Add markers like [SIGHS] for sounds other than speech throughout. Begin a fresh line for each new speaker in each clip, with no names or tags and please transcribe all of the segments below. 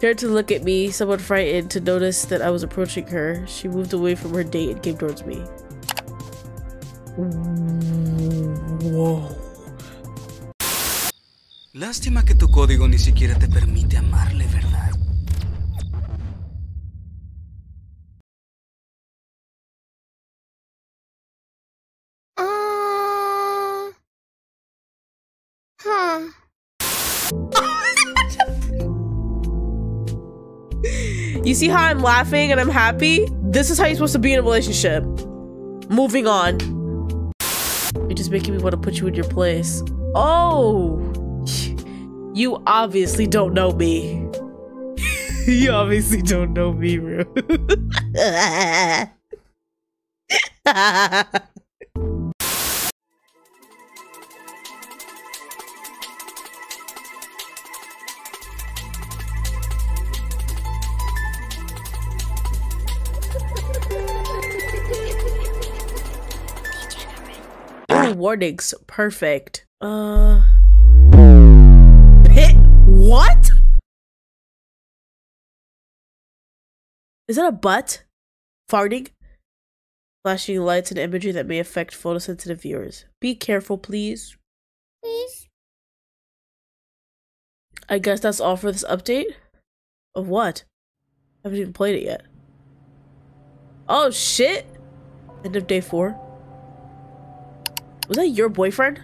Turned to look at me, somewhat frightened to notice that I was approaching her. She moved away from her date and came towards me. Whoa.
Lástima que tu código ni siquiera te permite amarle, ¿verdad?
You see how I'm laughing and I'm happy? This is how you're supposed to be in a relationship. Moving on. You're just making me want to put you in your place. Oh! [LAUGHS] You obviously don't know me. [LAUGHS] you obviously don't know me, bro. [LAUGHS] oh, warnings. Perfect. Uh. Pit. What? Is that a butt? Farting? Flashing lights and imagery that may affect photosensitive viewers. Be careful, please.
Please.
I guess that's all for this update? Of what? I haven't even played it yet. Oh shit! End of day four. Was that your boyfriend?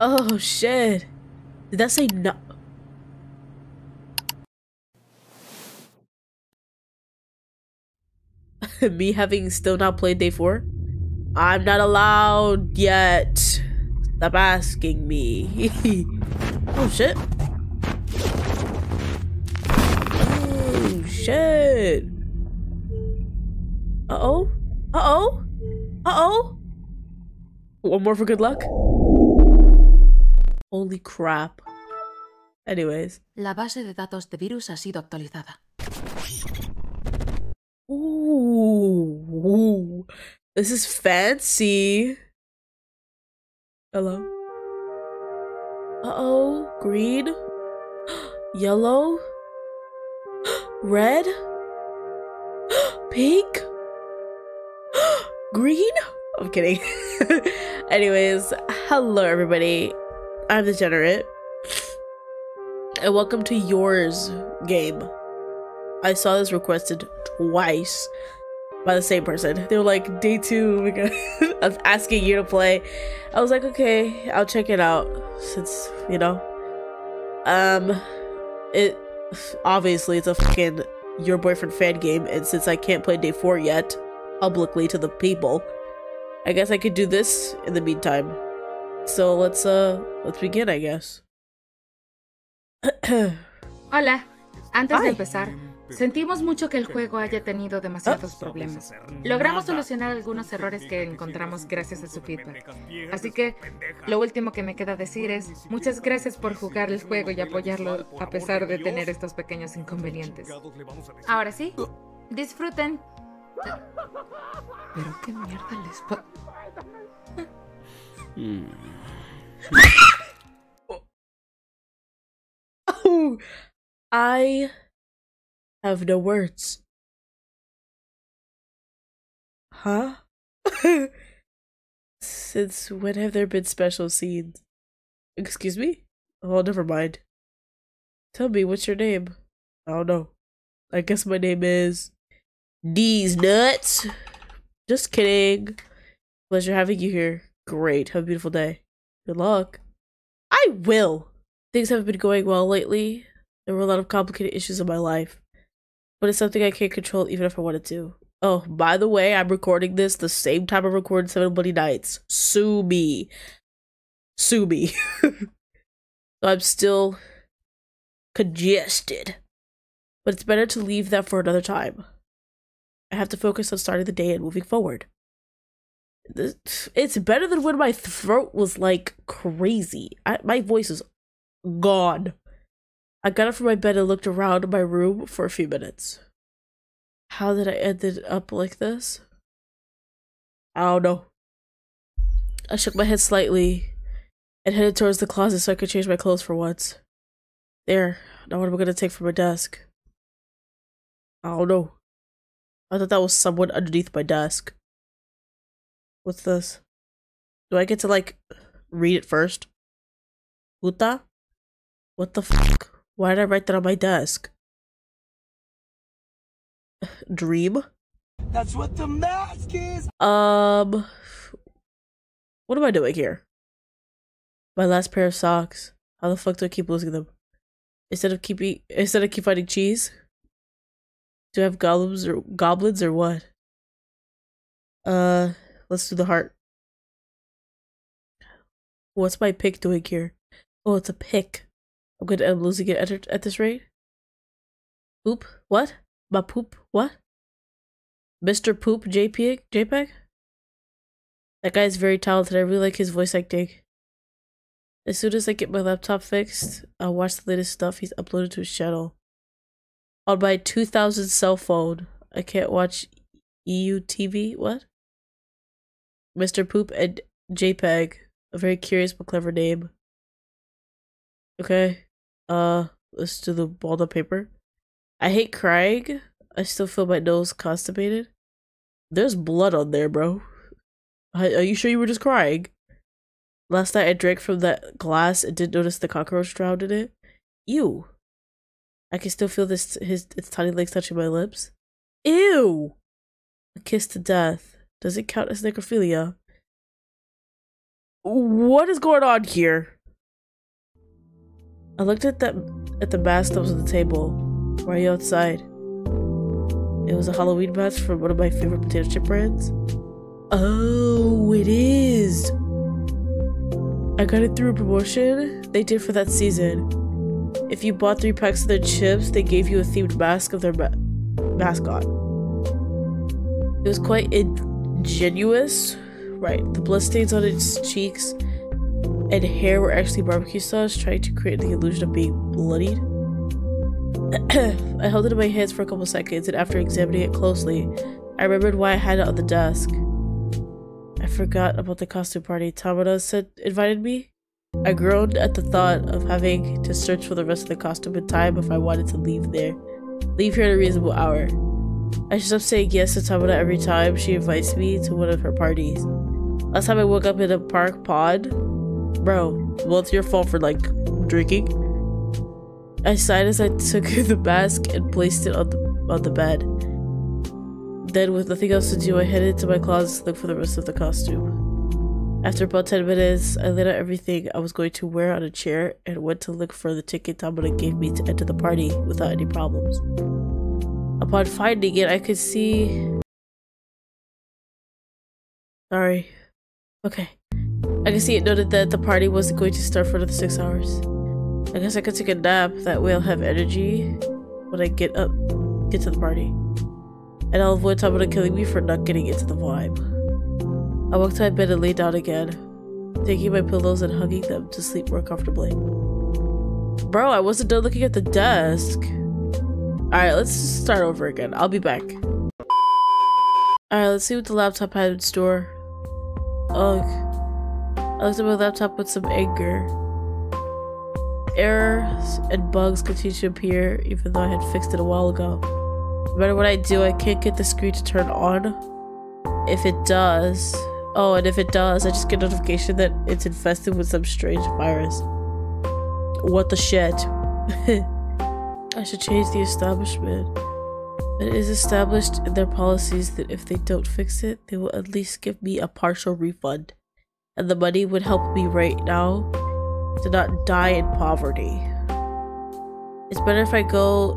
Oh shit. Did that say no? [LAUGHS] Me having still not played day four? I'm not allowed yet. Stop asking me. [LAUGHS] oh shit. Oh shit. Uh oh. Uh oh. Uh oh. One more for good luck. Holy crap. Anyways.
La base de datos de virus ha sido actualizada.
Ooh. This is fancy. Hello. Uh oh. Green. [GASPS] Yellow. [GASPS] Red. [GASPS] Pink. Green? I'm kidding. [LAUGHS] Anyways, hello everybody. I'm DeeGenerate. And welcome to yours game. I saw this requested twice by the same person. They were like, day two, [LAUGHS] of asking you to play. I was like, okay, I'll check it out. Since, you know. Um it obviously it's a fucking your boyfriend fan game, and since I can't play day four yet, publicly to the people, I guess I could do this in the meantime. So let's uh let's begin, I guess. [CLEARS THROAT]
Hola, antes
Hi.
de empezar, sentimos mucho que el juego haya tenido demasiados problemas. Logramos solucionar algunos errores que encontramos gracias a su feedback. Así que lo último que me queda decir es muchas gracias por jugar el juego y apoyarlo a pesar de tener estos pequeños inconvenientes. Ahora sí, disfruten. Pero qué mierda les
Oh, I have no words. Huh? [LAUGHS] Since when have there been special scenes? Excuse me? Oh, never mind. Tell me, what's your name? I don't know. I guess my name is These Nuts. Just kidding. Pleasure having you here. Great. Have a beautiful day. Good luck. I will. Things haven't been going well lately. There were a lot of complicated issues in my life. But it's something I can't control even if I wanted to. Oh, by the way, I'm recording this the same time I recorded Seven Bloody Nights. Sue me. Sue me. [LAUGHS] I'm still congested. But it's better to leave that for another time. I have to focus on starting the day and moving forward. It's better than when my throat was like crazy. I, my voice is gone. I got up from my bed and looked around my room for a few minutes. How did I end up like this? I don't know. I shook my head slightly and headed towards the closet so I could change my clothes for once. There. Now what am I gonna take from my desk? I don't know. I thought that was someone underneath my desk. What's this? Do I get to like read it first? Puta? What the fuck? Why did I write that on my desk? [SIGHS] Dream?
That's what the mask is.
Um, what am I doing here? My last pair of socks. How the fuck do I keep losing them? Instead of keeping, instead of keep finding cheese. Do I have goblins or goblins or what? Uh, let's do the heart. What's my pick doing here? Oh, it's a pick. I'm end up losing it at, at this rate. Poop? What? My poop? What? Mr. Poop JPEG? JPEG? That guy's very talented. I really like his voice acting. As soon as I get my laptop fixed, I'll watch the latest stuff he's uploaded to his channel. On my 2000 cell phone, I can't watch EU TV. What? Mr. Poop and JPEG. A very curious but clever name. Okay. Uh, let's do the balled up paper. I hate crying. I still feel my nose constipated. There's blood on there, bro. Are you sure you were just crying? Last night I drank from that glass and didn't notice the cockroach drowned in it. Ew. I can still feel this his its tiny legs touching my lips. Ew. A kiss to death. Does it count as necrophilia? What is going on here? I looked at that at the mask that was on the table. Why you outside? It was a Halloween mask from one of my favorite potato chip brands. Oh, it is. I got it through a promotion they did for that season. If you bought three packs of their chips, they gave you a themed mask of their ma- mascot. It was quite ingenuous. Right, the blood stains on its cheeks and hair were actually barbecue sauce, trying to create the illusion of being bloodied. [CLEARS THROAT] I held it in my hands for a couple seconds, and after examining it closely, I remembered why I had it on the desk. I forgot about the costume party Tamada said invited me. I groaned at the thought of having to search for the rest of the costume in time if I wanted to leave there. Leave here at a reasonable hour. I stop saying yes to Tamada every time she invites me to one of her parties. Last time I woke up in a park pod, bro, well, it's your fault for like drinking. I sighed as I took [LAUGHS] the mask and placed it on the on the bed. Then, with nothing else to do, I headed to my closet to look for the rest of the costume. After about 10 minutes, I laid out everything I was going to wear on a chair and went to look for the ticket Tamada gave me to enter the party without any problems. Upon finding it, I could see. Sorry. Okay. I can see it noted that the party wasn't going to start for another six hours. I guess I could take a nap, that way I'll have energy when I get up, get to the party. And I'll avoid Tamada killing me for not getting into the vibe. I walked to my bed and lay down again, taking my pillows and hugging them to sleep more comfortably. Bro, I wasn't done looking at the desk. Alright, let's start over again. I'll be back. Alright, let's see what the laptop had in store. Ugh. I looked at my laptop with some anger. Errors and bugs continue to appear even though I had fixed it a while ago. No matter what I do, I can't get the screen to turn on. If it does, oh, and if it does, I just get notification that it's infested with some strange virus. What the shit? [LAUGHS] I should change the establishment. It is established in their policies that if they don't fix it, they will at least give me a partial refund. And the money would help me right now to not die in poverty. It's better if I go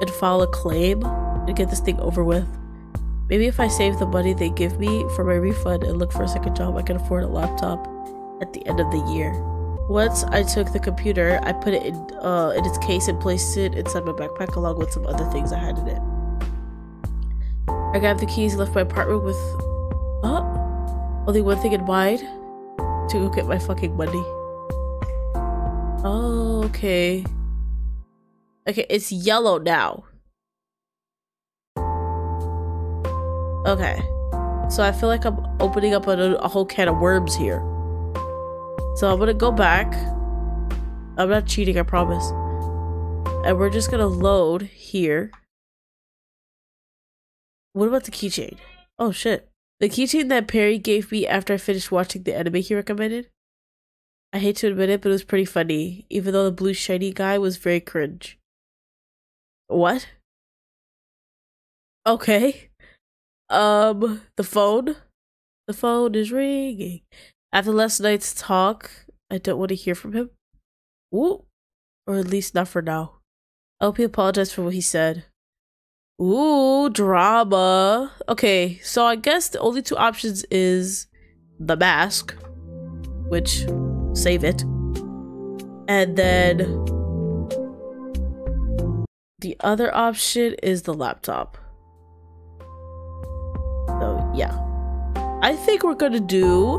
and file a claim and get this thing over with. Maybe if I save the money they give me for my refund and look for a second job, I can afford a laptop at the end of the year. Once I took the computer, I put it in uh, in its case and placed it inside my backpack along with some other things I had in it. I grabbed the keys and left my apartment with uh, only one thing in mind to go get my fucking money. Oh, okay. Okay, it's yellow now. Okay. So I feel like I'm opening up a, a whole can of worms here. So I'm gonna go back. I'm not cheating, I promise. And we're just gonna load here. What about the keychain? Oh shit. The keychain that Perry gave me after I finished watching the anime he recommended. I hate to admit it, but it was pretty funny, even though the blue shiny guy was very cringe. What? Okay. Um, the phone? The phone is ringing. After last night's talk, I don't want to hear from him. Ooh. Or at least not for now. I hope he apologized for what he said. Ooh, drama. Okay, so I guess the only two options is the mask, which save it. And then the other option is the laptop. Yeah. I think we're gonna do.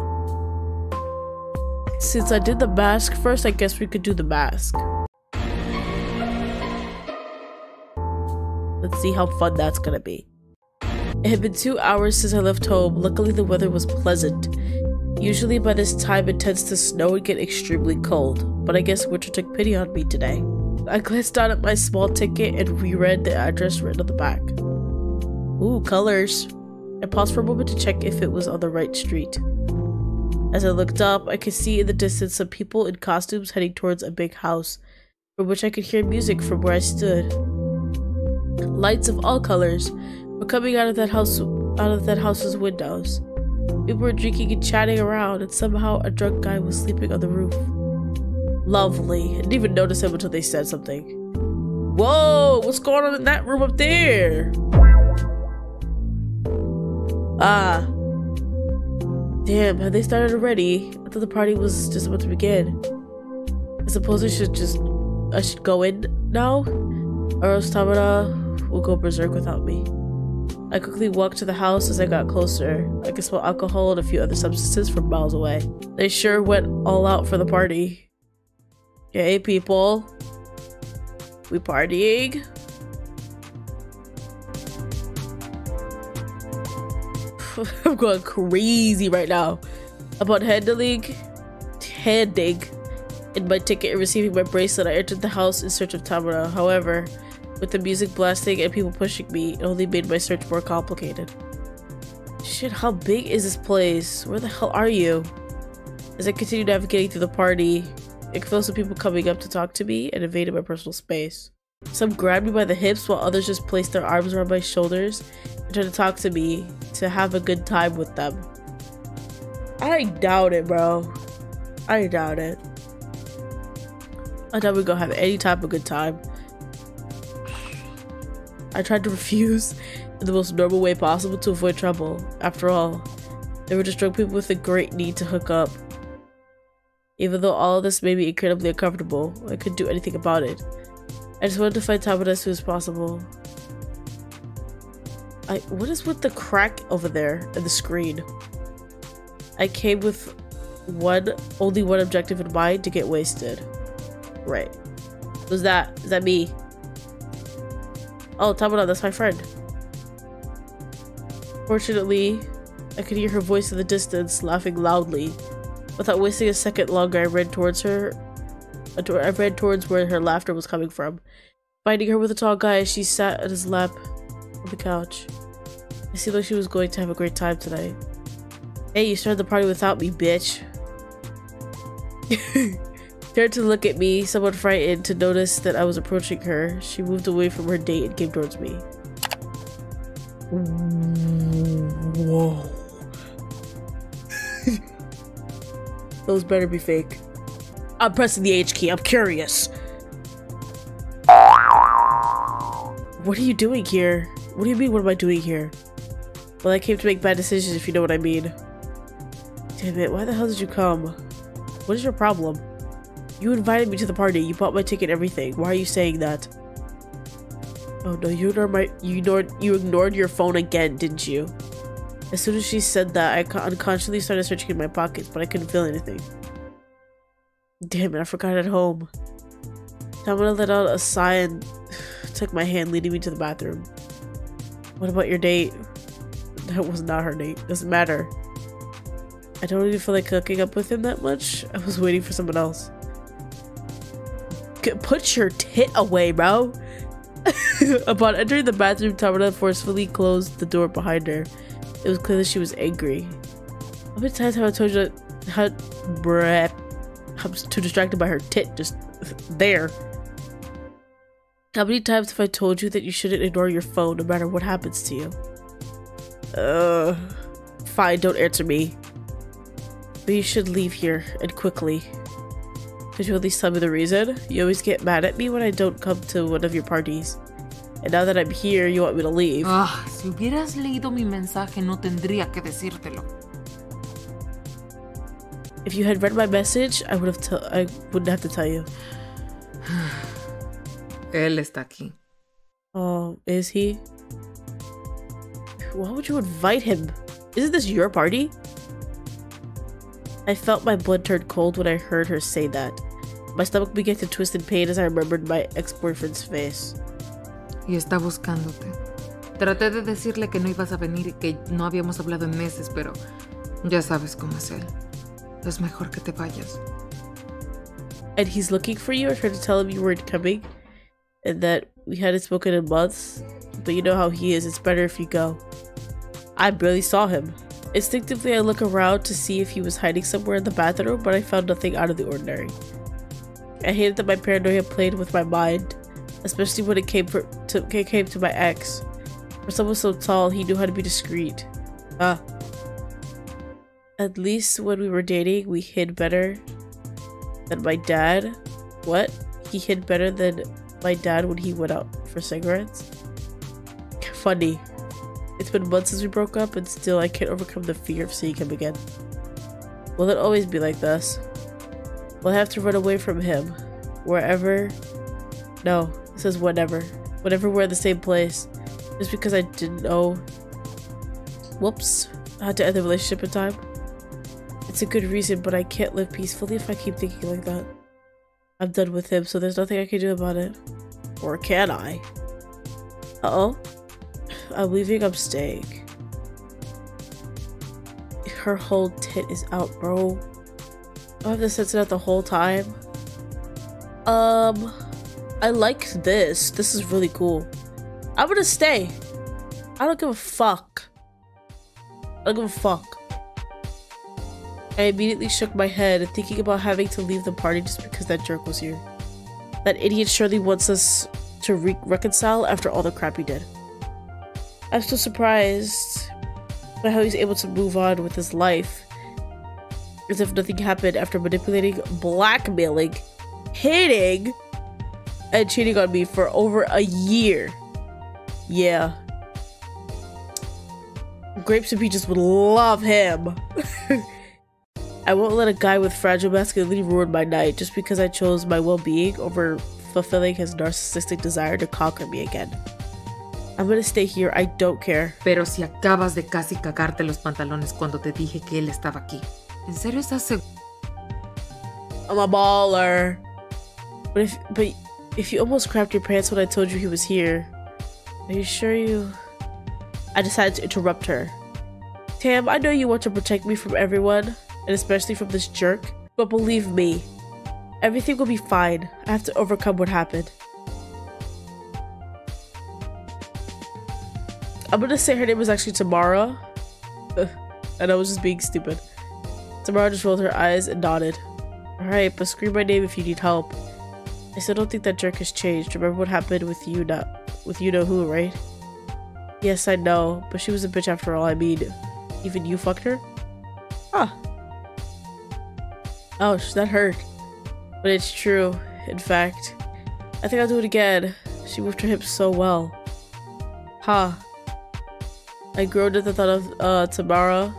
Since I did the mask first, I guess we could do the mask. Let's see how fun that's gonna be. It had been two hours since I left home. Luckily, the weather was pleasant. Usually, by this time, it tends to snow and get extremely cold, but I guess winter took pity on me today. I glanced down at my small ticket and reread the address written on the back. Ooh, colors. I paused for a moment to check if it was on the right street. As I looked up, I could see in the distance some people in costumes heading towards a big house, from which I could hear music from where I stood. Lights of all colors were coming out of that house out of that house's windows. People were drinking and chatting around, and somehow a drunk guy was sleeping on the roof. Lovely. I didn't even notice him until they said something. Whoa, what's going on in that room up there? Ah. Damn, have they started already? I thought the party was just about to begin. I suppose I should just I should go in now? Or else Tamara will go berserk without me. I quickly walked to the house as I got closer. I could smell alcohol and a few other substances from miles away. They sure went all out for the party. Yay, people. We partying? [LAUGHS] I'm going crazy right now. About handling handing in my ticket and receiving my bracelet, I entered the house in search of Tamara. However, with the music blasting and people pushing me, it only made my search more complicated. Shit, how big is this place? Where the hell are you? As I continued navigating through the party, I could feel some people coming up to talk to me and invading my personal space. Some grabbed me by the hips while others just placed their arms around my shoulders and tried to talk to me to have a good time with them. I doubt it, bro. I doubt it. I doubt we're gonna have any type of good time. I tried to refuse in the most normal way possible to avoid trouble. After all, they were just drunk people with a great need to hook up. Even though all of this made me incredibly uncomfortable, I couldn't do anything about it. I just wanted to find Tamara as soon as possible. I what is with the crack over there in the screen? I came with one only one objective in mind to get wasted. Right. Who's that? Is that me? Oh, Tamara, that's my friend. Fortunately, I could hear her voice in the distance, laughing loudly. Without wasting a second longer, I ran towards her. I ran towards where her laughter was coming from. Finding her with a tall guy as she sat at his lap on the couch. It seemed like she was going to have a great time tonight. Hey, you started the party without me, bitch. [LAUGHS] Turned to look at me, somewhat frightened to notice that I was approaching her. She moved away from her date and came towards me. Whoa. [LAUGHS] Those better be fake. I'm pressing the H key. I'm curious. What are you doing here? What do you mean, what am I doing here? Well, I came to make bad decisions, if you know what I mean. Damn it, why the hell did you come? What is your problem? You invited me to the party, you bought my ticket everything. Why are you saying that? Oh no, you ignored my- you ignored- you ignored your phone again, didn't you? As soon as she said that, I unconsciously started searching in my pockets, but I couldn't feel anything. Damn it, I forgot at home. Tamara let out a sigh and took my hand, leading me to the bathroom. What about your date? That was not her date. Doesn't matter. I don't even feel like hooking up with him that much. I was waiting for someone else. Put your tit away, bro. [LAUGHS] Upon entering the bathroom, Tamara forcefully closed the door behind her. It was clear that she was angry. How many times have I told you how bruh, I'm too distracted by her tit just [LAUGHS] there? How many times have I told you that you shouldn't ignore your phone no matter what happens to you? Uh, fine, don't answer me. But you should leave here, and quickly. Could you at least tell me the reason? You always get mad at me when I don't come to one of your parties. And now that I'm here, you want me to leave.
Ah, si hubieras leído mi mensaje no tendría que decírtelo.
If you had read my message, I would have t- I wouldn't have to tell you. [SIGHS] [SIGHS]
Él está aquí.
Oh, is he? Why would you invite him? Isn't this your party? I felt my blood turn cold when I heard her say that. My stomach began to twist in pain as I remembered my ex-boyfriend's face.
Y está buscándote. Traté de decirle que no ibas a venir y que no habíamos hablado en meses, pero ya sabes cómo es él. Es mejor que te vayas.
And he's looking for you. I tried to tell him you weren't coming and that we hadn't spoken in months. But you know how he is. It's better if you go. I barely saw him. Instinctively, I look around to see if he was hiding somewhere in the bathroom, but I found nothing out of the ordinary. I hated that my paranoia played with my mind, especially when it came for, to it came to my ex. For someone so tall, he knew how to be discreet. Ah. At least when we were dating, we hid better than my dad. What? He hid better than my dad when he went out for cigarettes? Funny. It's been months since we broke up, and still I can't overcome the fear of seeing him again. Will it always be like this? Will I have to run away from him? Wherever? No, it says whenever. Whenever we're in the same place. Just because I didn't know. Whoops. I had to end the relationship in time. It's a good reason, but I can't live peacefully if I keep thinking like that. I'm done with him, so there's nothing I can do about it. Or can I? Uh oh. I'm leaving, I'm staying. Her whole tit is out, bro. I have to censor that the whole time. Um, I like this. This is really cool. I'm gonna stay. I don't give a fuck. I don't give a fuck. I immediately shook my head, thinking about having to leave the party just because that jerk was here. That idiot surely wants us to re- reconcile after all the crap he did. I'm so surprised by how he's able to move on with his life as if nothing happened after manipulating, blackmailing, hitting, and cheating on me for over a year. Yeah. Grapes and Peaches would love him. [LAUGHS] I won't let a guy with fragile masculinity ruin my night just because I chose my well being over fulfilling his narcissistic desire to conquer me again. I'm gonna stay here, I don't care.
Pero si acabas de casi cagarte los pantalones cuando te dije que él estaba aquí. ¿En serio estás seguro?
I'm a baller. But if but if you almost crapped your pants when I told you he was here, are you sure you I decided to interrupt her. Tam, I know you want to protect me from everyone, and especially from this jerk, but believe me, everything will be fine. I have to overcome what happened. I'm gonna say her name was actually Tamara. [LAUGHS] And I was just being stupid. Tamara just rolled her eyes and nodded. Alright, but scream my name if you need help. I still don't think that jerk has changed. Remember what happened with you not with you know who, right? Yes, I know, but she was a bitch after all. I mean, even you fucked her? Huh. Ouch, that hurt. But it's true. In fact, I think I'll do it again. She moved her hips so well. Ha. Huh. I groaned at the thought of uh, Tamara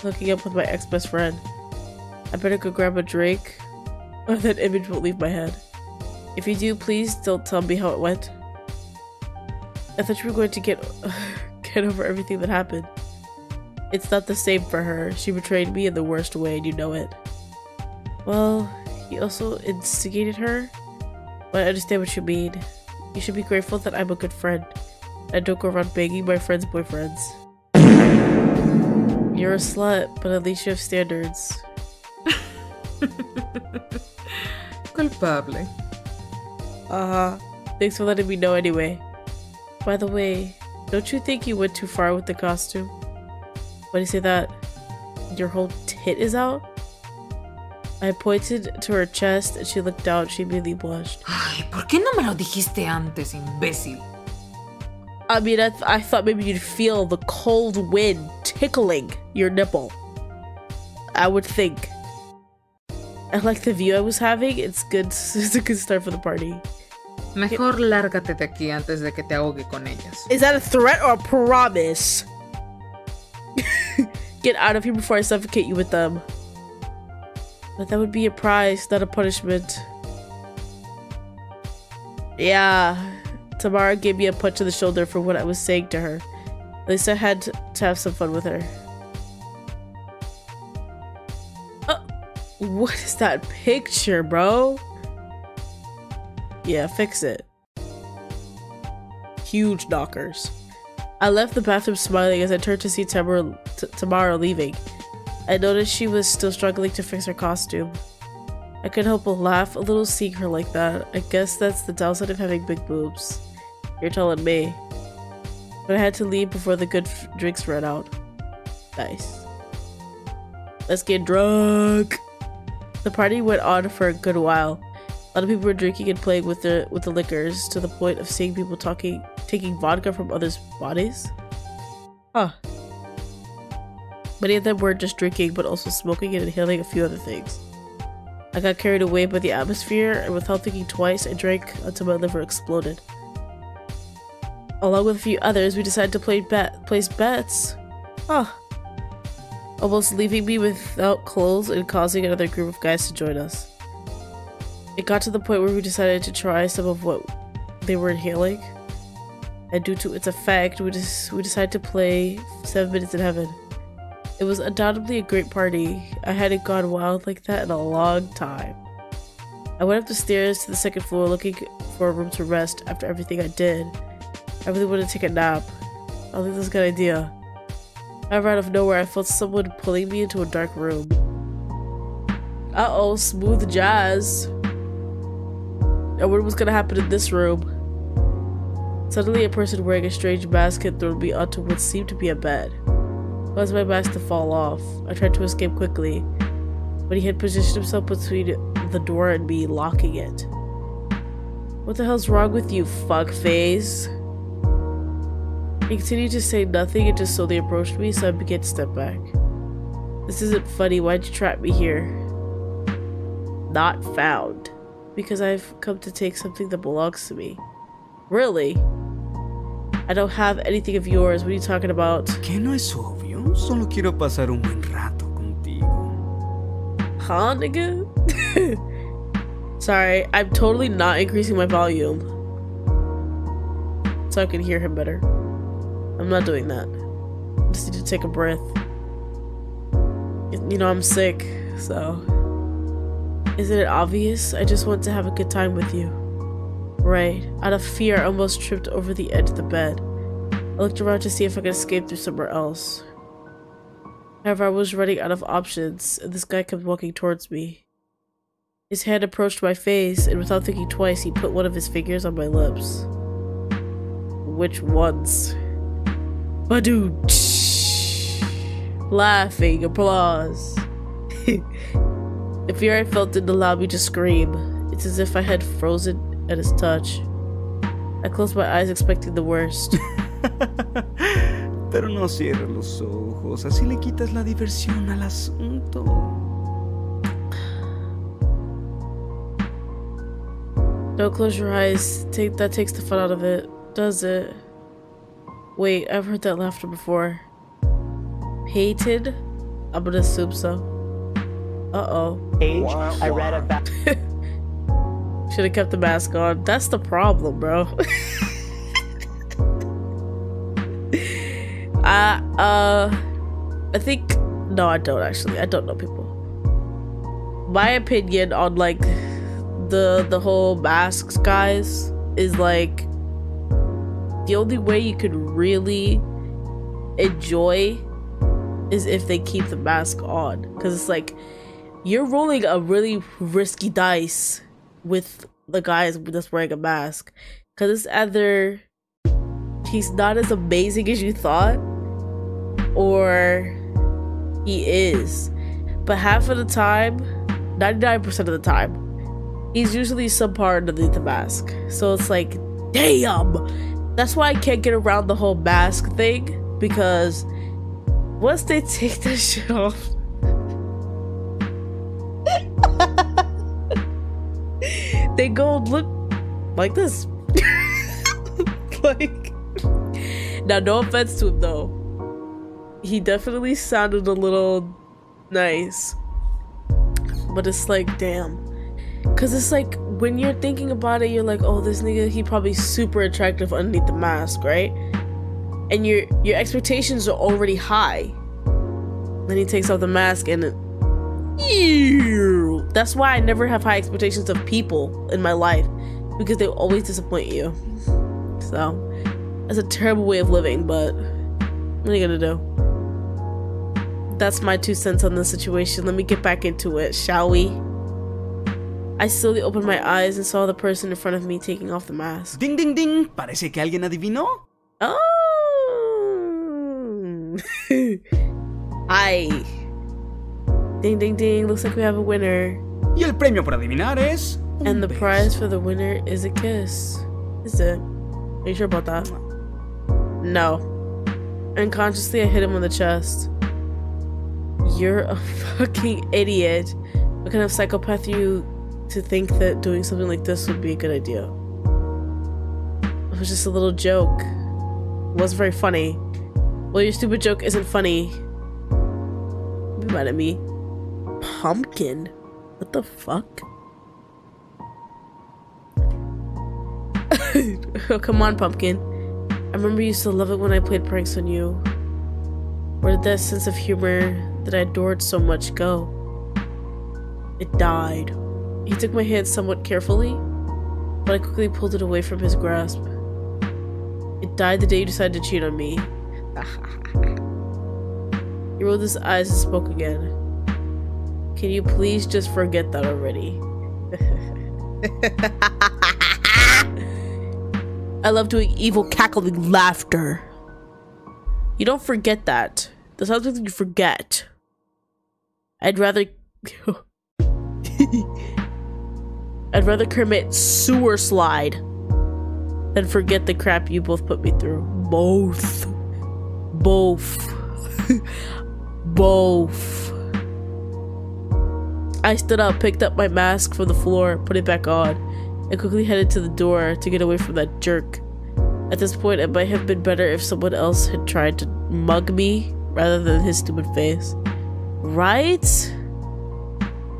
hooking up with my ex-best friend. I better go grab a drink, or that image won't leave my head. If you do, please don't tell me how it went. I thought you were going to get [LAUGHS] get over everything that happened. It's not the same for her. She betrayed me in the worst way, and you know it. Well, he also instigated her, but I understand what you mean. You should be grateful that I'm a good friend. I don't go around begging my friends' boyfriends. You're a slut, but at least you have standards. [LAUGHS]
Culpable.
Uh huh. Thanks for letting me know anyway. By the way, don't you think you went too far with the costume? Why do you say that? Your whole tit is out? I pointed to her chest and she looked out. She immediately blushed.
Ay, ¿por qué no me lo dijiste antes, imbécil?
I mean, I, th- I thought maybe you'd feel the cold wind tickling your nipple. I would think. I like the view I was having. It's good. [LAUGHS] It's a good start for the party.
Mejor lárgate de aquí antes de que te ahogue con ellas.
Is that a threat or a promise? [LAUGHS] Get out of here before I suffocate you with them. But that would be a prize, not a punishment. Yeah, Tamara gave me a punch to the shoulder for what I was saying to her. At least I had to have some fun with her. Uh, what is that picture, bro? Yeah, fix it. Huge knockers. I left the bathroom smiling as I turned to see Tamara, Tamara leaving. I noticed she was still struggling to fix her costume. I couldn't help but laugh a little seeing her like that. I guess that's the downside of having big boobs. You're telling me. But I had to leave before the good drinks ran out. Nice. Let's get drunk. The party went on for a good while. A lot of people were drinking and playing with the with the liquors to the point of seeing people talking, taking vodka from others' bodies. Huh. Many of them weren't just drinking, but also smoking and inhaling a few other things. I got carried away by the atmosphere, and without thinking twice, I drank until my liver exploded. Along with a few others, we decided to play bet place bets. Huh. Almost leaving me without clothes and causing another group of guys to join us. It got to the point where we decided to try some of what they were inhaling, and due to its effect, we just we decided to play Seven Minutes in Heaven. It was undoubtedly a great party. I hadn't gone wild like that in a long time. I went up the stairs to the second floor looking for a room to rest after everything I did. I really wanted to take a nap. I don't think that's a good idea. However, out of nowhere, I felt someone pulling me into a dark room. Uh oh, smooth jazz. And what was gonna happen in this room? Suddenly, a person wearing a strange mask had thrown me onto what seemed to be a bed. Caused my mask to fall off. I tried to escape quickly, but he had positioned himself between the door and me, locking it. What the hell's wrong with you, fuckface? He continued to say nothing and just slowly approached me, so I began to step back. This isn't funny. Why'd you trap me here? Not found. Because I've come to take something that belongs to me. Really? I don't have anything of yours. What are you talking about?
¿Qué no es obvio? Solo quiero pasar un buen rato contigo.
Huh, nigga? [LAUGHS] Sorry, I'm totally not increasing my volume. So I can hear him better. I'm not doing that. I just need to take a breath. You know, I'm sick, so. Isn't it obvious? I just want to have a good time with you. Right. Out of fear, I almost tripped over the edge of the bed. I looked around to see if I could escape through somewhere else. However, I was running out of options, and this guy kept walking towards me. His hand approached my face, and without thinking twice, he put one of his fingers on my lips. Which ones? Badoo! Laughing, applause. [LAUGHS] the fear I felt didn't allow me to scream. It's as if I had frozen at his touch. I closed my eyes, expecting the worst. [LAUGHS]
Pero no cierres los ojos, así le quitas la diversión al asunto.
Don't close your eyes. Take that takes the fun out of it, does it? Wait, I've heard that laughter before. Hated? I'm gonna assume so. Uh oh.
Age, I read about [LAUGHS]
Should have kept the mask on. That's the problem, bro. [LAUGHS] I uh I think no, I don't actually. I don't know people. My opinion on like the the whole masks guys is like the only way you could really enjoy is if they keep the mask on cuz it's like you're rolling a really risky dice with the guys that's wearing a mask. Because it's either he's not as amazing as you thought, or he is. But half of the time, 99% of the time, he's usually subpar underneath the mask. So it's like, damn! That's why I can't get around the whole mask thing, because once they take that [LAUGHS] shit off, they go look like this. [LAUGHS] like, now, no offense to him though. He definitely sounded a little nice. But it's like, damn. Cause it's like when you're thinking about it, you're like, oh, this nigga, he probably super attractive underneath the mask, right? And your your expectations are already high. Then he takes off the mask and it, Ew. that's why I never have high expectations of people in my life because they always disappoint you. So that's a terrible way of living, but what are you gonna do? That's my two cents on the situation. Let me get back into it, shall we? I slowly opened my eyes and saw the person in front of me taking off the mask.
Ding, ding, ding. Parece que alguien adivinó.
Oh! [LAUGHS] Hi. Ding, ding, ding. Looks like we have a winner.
Y el premio por adivinar es.
And the
beso.
prize for the winner is a kiss. Is it? Are you sure about that? No. Unconsciously, I hit him on the chest. You're a [LAUGHS] fucking idiot. What kind of psychopath are you to think that doing something like this would be a good idea? It was just a little joke. It wasn't very funny. Well, your stupid joke isn't funny. Be mad at me. Pumpkin? What the fuck? [LAUGHS] oh, come on, Pumpkin. I remember you used to love it when I played pranks on you. Where did that sense of humor that I adored so much go? It died. He took my hand somewhat carefully, but I quickly pulled it away from his grasp. It died the day you decided to cheat on me. he rolled his eyes and spoke again. Can you please just forget that already? [LAUGHS] I love doing evil cackling laughter. You don't forget that. That's not something you forget. I'd rather [LAUGHS] I'd rather commit sewer slide than forget the crap you both put me through. Both. Both. [LAUGHS] both. I stood up, picked up my mask from the floor, put it back on, and quickly headed to the door to get away from that jerk. At this point, it might have been better if someone else had tried to mug me rather than his stupid face. Right?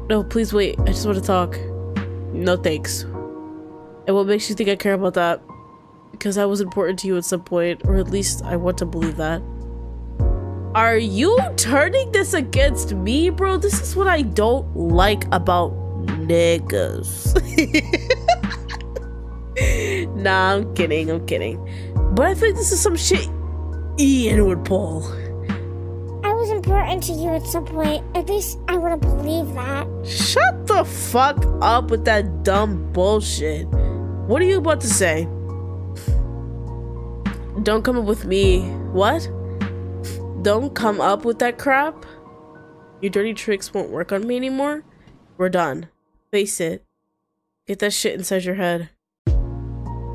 No, please wait. I just want to talk. No thanks. And what makes you think I care about that? Because I was important to you at some point, or at least I want to believe that. Are you turning this against me, bro? This is what I don't like about niggas. [LAUGHS] nah, I'm kidding, I'm kidding. But I think this is some shit Ian would pull.
I was important to you at some point. At least I want to believe that.
Shut the fuck up with that dumb bullshit. What are you about to say? Don't come up with me. What? Don't come up with that crap? Your dirty tricks won't work on me anymore? We're done. Face it. Get that shit inside your head.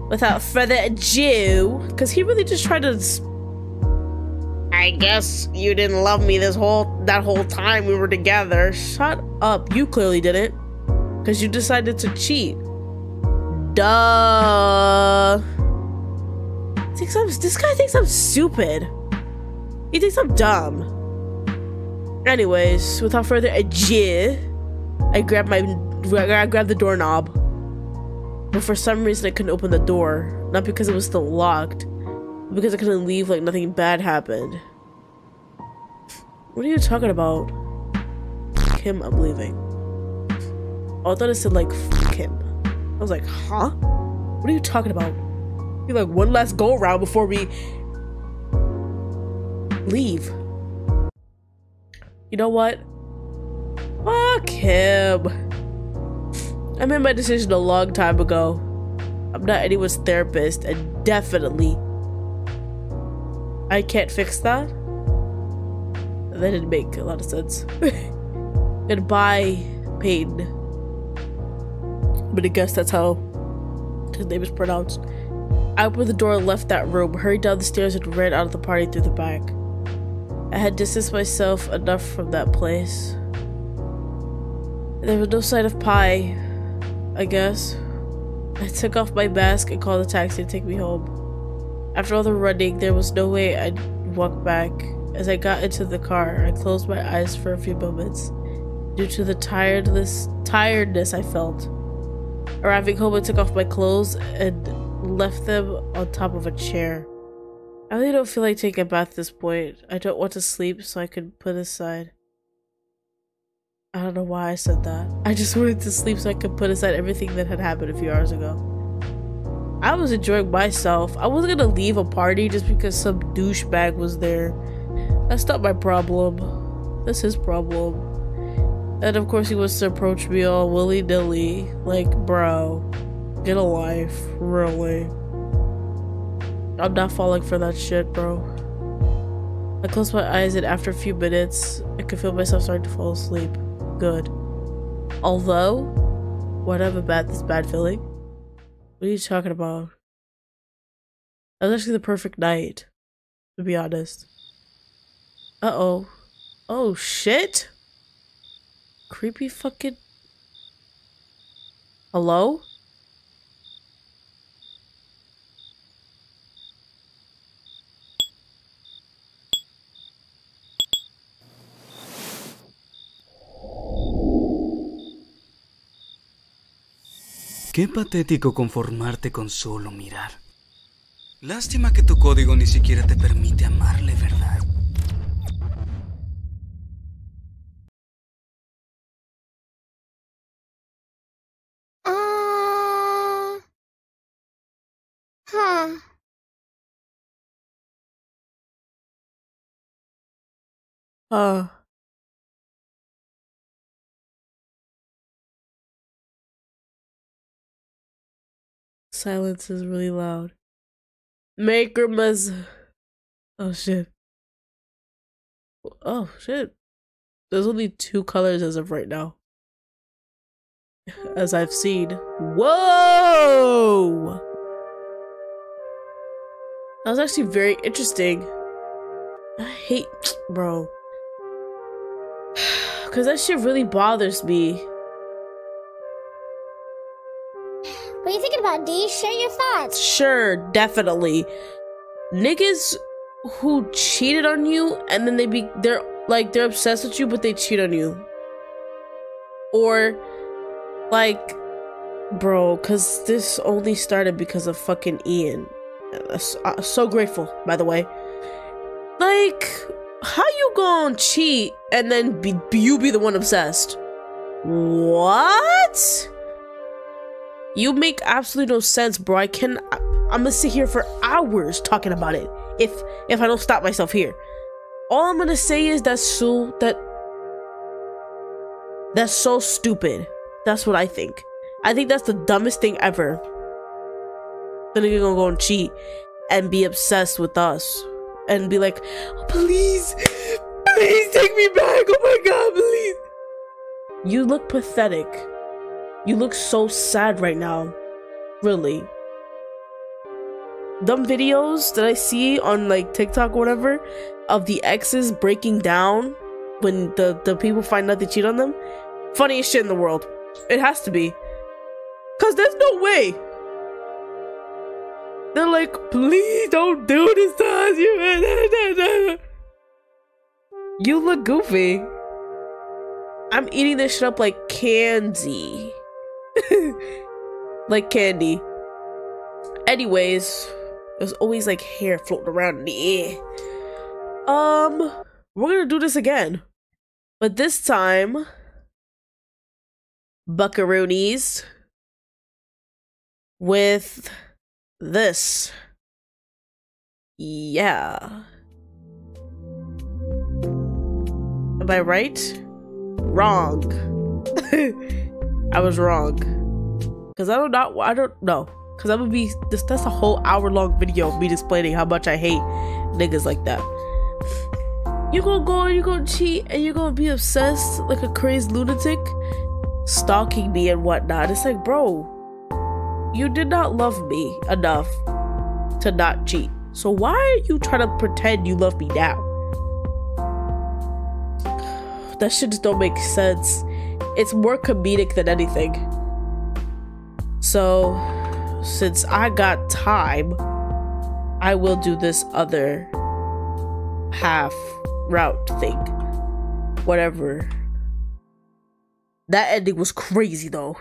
Without further ado, because he really just tried to. I guess you didn't love me this whole that whole time we were together. Shut up. You clearly didn't. Because you decided to cheat. Duh. Thinks I'm, this guy thinks I'm stupid. He thinks I'm dumb. Anyways, without further ado, I grabbed my I grabbed the doorknob. But for some reason I couldn't open the door. Not because it was still locked. Because I couldn't leave like nothing bad happened. What are you talking about? Him, I'm leaving. Oh, I thought it said like fuck him. I was like, huh? What are you talking about? Be like one last go around before we leave. You know what? Fuck him. I made my decision a long time ago. I'm not anyone's therapist, and definitely I can't fix that. That didn't make a lot of sense. [LAUGHS] Goodbye, pain. But I guess that's how his name is pronounced. I opened the door and left that room, hurried down the stairs, and ran out of the party through the back. I had distanced myself enough from that place. There was no sign of pie, I guess. I took off my mask and called a taxi to take me home. After all the running, there was no way I'd walk back. As I got into the car, I closed my eyes for a few moments due to the tiredness tiredness I felt. Arriving home, I took off my clothes and left them on top of a chair. I really don't feel like taking a bath at this point. I don't want to sleep, so I could put aside. I don't know why I said that. I just wanted to sleep so I could put aside everything that had happened a few hours ago. I was enjoying myself. I wasn't gonna leave a party just because some douchebag was there. That's not my problem. That's his problem. And of course, he wants to approach me all willy nilly. Like, bro, get a life. Really. I'm not falling for that shit, bro. I closed my eyes, and after a few minutes, I could feel myself starting to fall asleep. Good. Although, whatever bad this bad feeling. What are you talking about? That was actually the perfect night, to be honest. Uh oh. Oh shit! Creepy fucking. Hello?
Qué patético conformarte con solo mirar. Lástima que tu código ni siquiera te permite amarle, ¿verdad?
Uh. Huh.
Uh. Silence is really loud. Maker must. Oh shit. Oh shit. There's only two colors as of right now. As I've seen. Whoa! That was actually very interesting. I hate. Bro. [SIGHS] Because that shit really bothers me.
You D? Share your thoughts.
Sure, definitely. Niggas who cheated on you and then they be they're like they're obsessed with you but they cheat on you. Or like bro, cuz this only started because of fucking Ian. Uh, uh, so grateful, by the way. Like how you gonna cheat and then be you be the one obsessed? What? You make absolutely no sense, bro. I can I'm gonna sit here for hours talking about it if if I don't stop myself here. All I'm gonna say is that's so that that's so stupid. That's what I think. I think that's the dumbest thing ever. The nigga gonna go and cheat and be obsessed with us and be like, "Oh, please, please take me back. Oh my god, please. You look pathetic. You look so sad right now. Really. Dumb videos that I see on like TikTok or whatever of the exes breaking down when the, the people find out they cheat on them. Funniest shit in the world. It has to be. Cause there's no way. They're like, please don't do this to us. You, [LAUGHS] you look goofy. I'm eating this shit up like candy. [LAUGHS] like candy. Anyways, there's always like hair floating around in the air. Um, we're gonna do this again, but this time, buckaroonies with this. Yeah. Am I right? Wrong. [LAUGHS] I was wrong. Cause I don't not I don't know. Cause I'm gonna be this that's a whole hour long video of me explaining how much I hate niggas like that. You gonna go and you gonna cheat and you're gonna be obsessed like a crazy lunatic, stalking me and whatnot. It's like, bro, you did not love me enough to not cheat. So why are you trying to pretend you love me now? That shit just don't make sense. It's more comedic than anything. So, since I got time, I will do this other half route thing. Whatever. That ending was crazy though.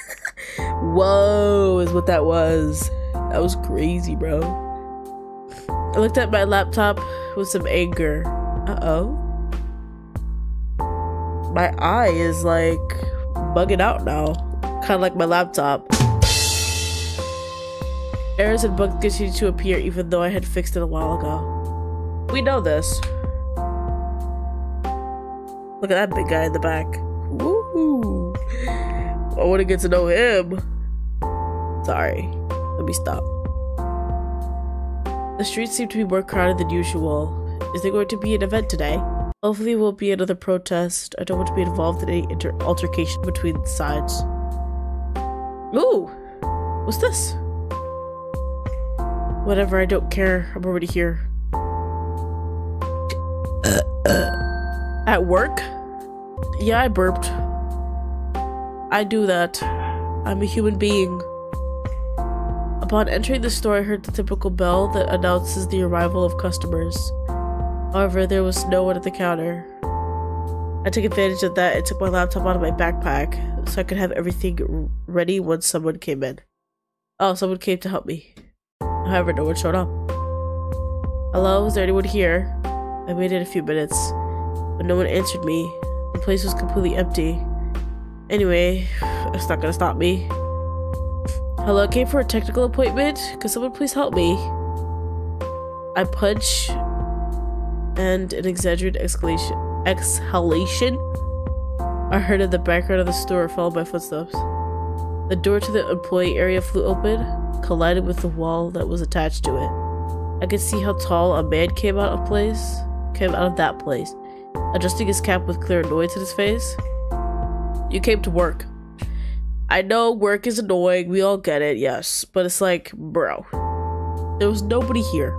[LAUGHS] Whoa, is what that was. That was crazy, bro. I looked at my laptop with some anger. Uh oh. My eye is like bugging out now. Kind of like my laptop. Errors and bugs continue to appear even though I had fixed it a while ago. We know this. Look at that big guy in the back. Woo! I want to get to know him. Sorry. Let me stop. The streets seem to be more crowded than usual. Is there going to be an event today? Hopefully, it won't be another protest. I don't want to be involved in any altercation between sides. Ooh! What's this? Whatever, I don't care. I'm already here. At work? Yeah, I burped. I do that. I'm a human being. Upon entering the store, I heard the typical bell that announces the arrival of customers. However, there was no one at the counter. I took advantage of that and took my laptop out of my backpack so I could have everything ready once someone came in. Oh, someone came to help me. However, no one showed up. Hello, is there anyone here? I waited a few minutes, but no one answered me. The place was completely empty. Anyway, it's not gonna stop me. Hello, I came for a technical appointment. Could someone please help me? I punch and an exaggerated exhalation I heard in the background of the store, followed by footsteps. The door to the employee area flew open, collided with the wall that was attached to it. I could see how tall a man came out of place, came out of that place, adjusting his cap with clear annoyance in his face. You came to work. I know work is annoying, we all get it, yes, but it's like, bro, there was nobody here.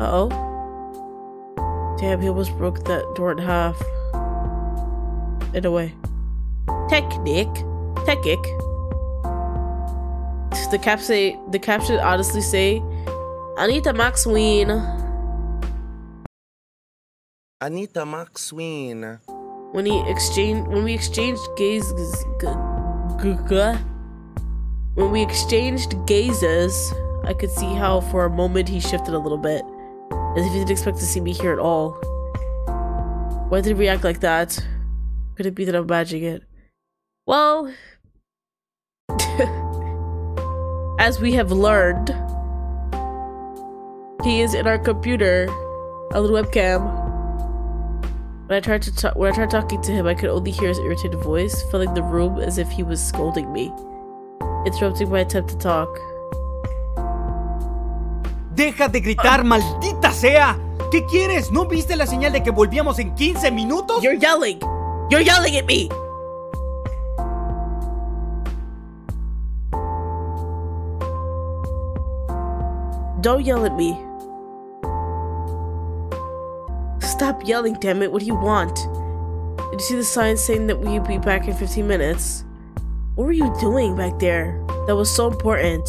Uh oh. Damn, he almost broke that door in half. In a way. Technic. Techic. The cap say the caption honestly say Anita Max Wynn.
Anita Max Wynn.
When he exchanged when we exchanged gaze when we exchanged gazes, I could see how for a moment he shifted a little bit. As if you didn't expect to see me here at all. Why did he react like that? Could it be that I'm imagining it? Well, [LAUGHS] as we have learned, he is in our computer, a little webcam. When I tried to talk, when I tried talking to him, I could only hear his irritated voice, filling the room as if he was scolding me, interrupting my attempt to talk.
¡Deja de gritar, maldita sea! ¿Qué quieres? ¿No viste la señal de que volvíamos en 15 minutos?
You're yelling! You're yelling at me! Don't yell at me. Stop yelling, damn it. What do you want? Did you see the sign saying that we'd be back in 15 minutes? What were you doing back there? That was so important.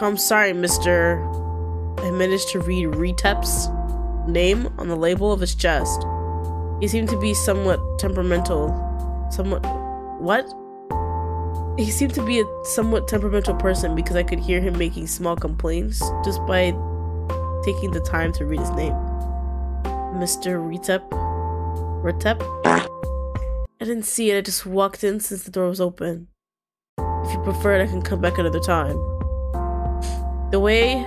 I'm sorry, Mr. I managed to read Retep's name on the label of his chest. He seemed to be somewhat temperamental. Somewhat. What? He seemed to be a somewhat temperamental person because I could hear him making small complaints just by taking the time to read his name. Mr. Retep? Retep? I didn't see it, I just walked in since the door was open. If you prefer it, I can come back another time. The way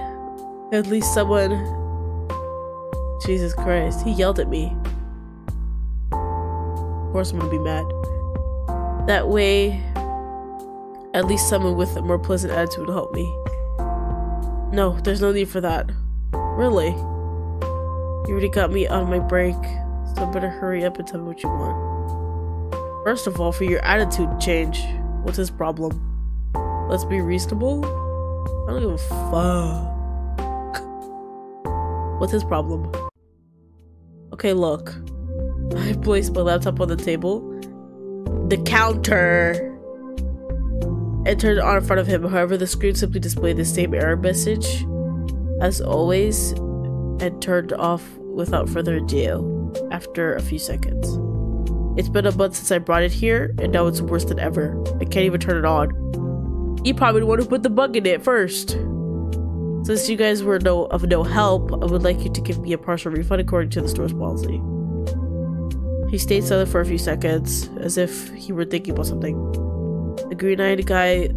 at least someone. Jesus Christ, he yelled at me. Of course, I'm gonna be mad. That way, at least someone with a more pleasant attitude will help me. No, there's no need for that. Really? You already got me on my break, so better hurry up and tell me what you want. First of all, for your attitude change, what's his problem? Let's be reasonable? I don't give a fuck. What's his problem? Okay, look. I placed my laptop on the table. The counter! And turned it on in front of him. However, the screen simply displayed the same error message as always and turned off without further ado after a few seconds. It's been a month since I brought it here, and now it's worse than ever. I can't even turn it on. You probably the one who put the bug in it first. Since you guys were no of no help, I would like you to give me a partial refund according to the store's policy. He stayed silent for a few seconds, as if he were thinking about something. The green-eyed guy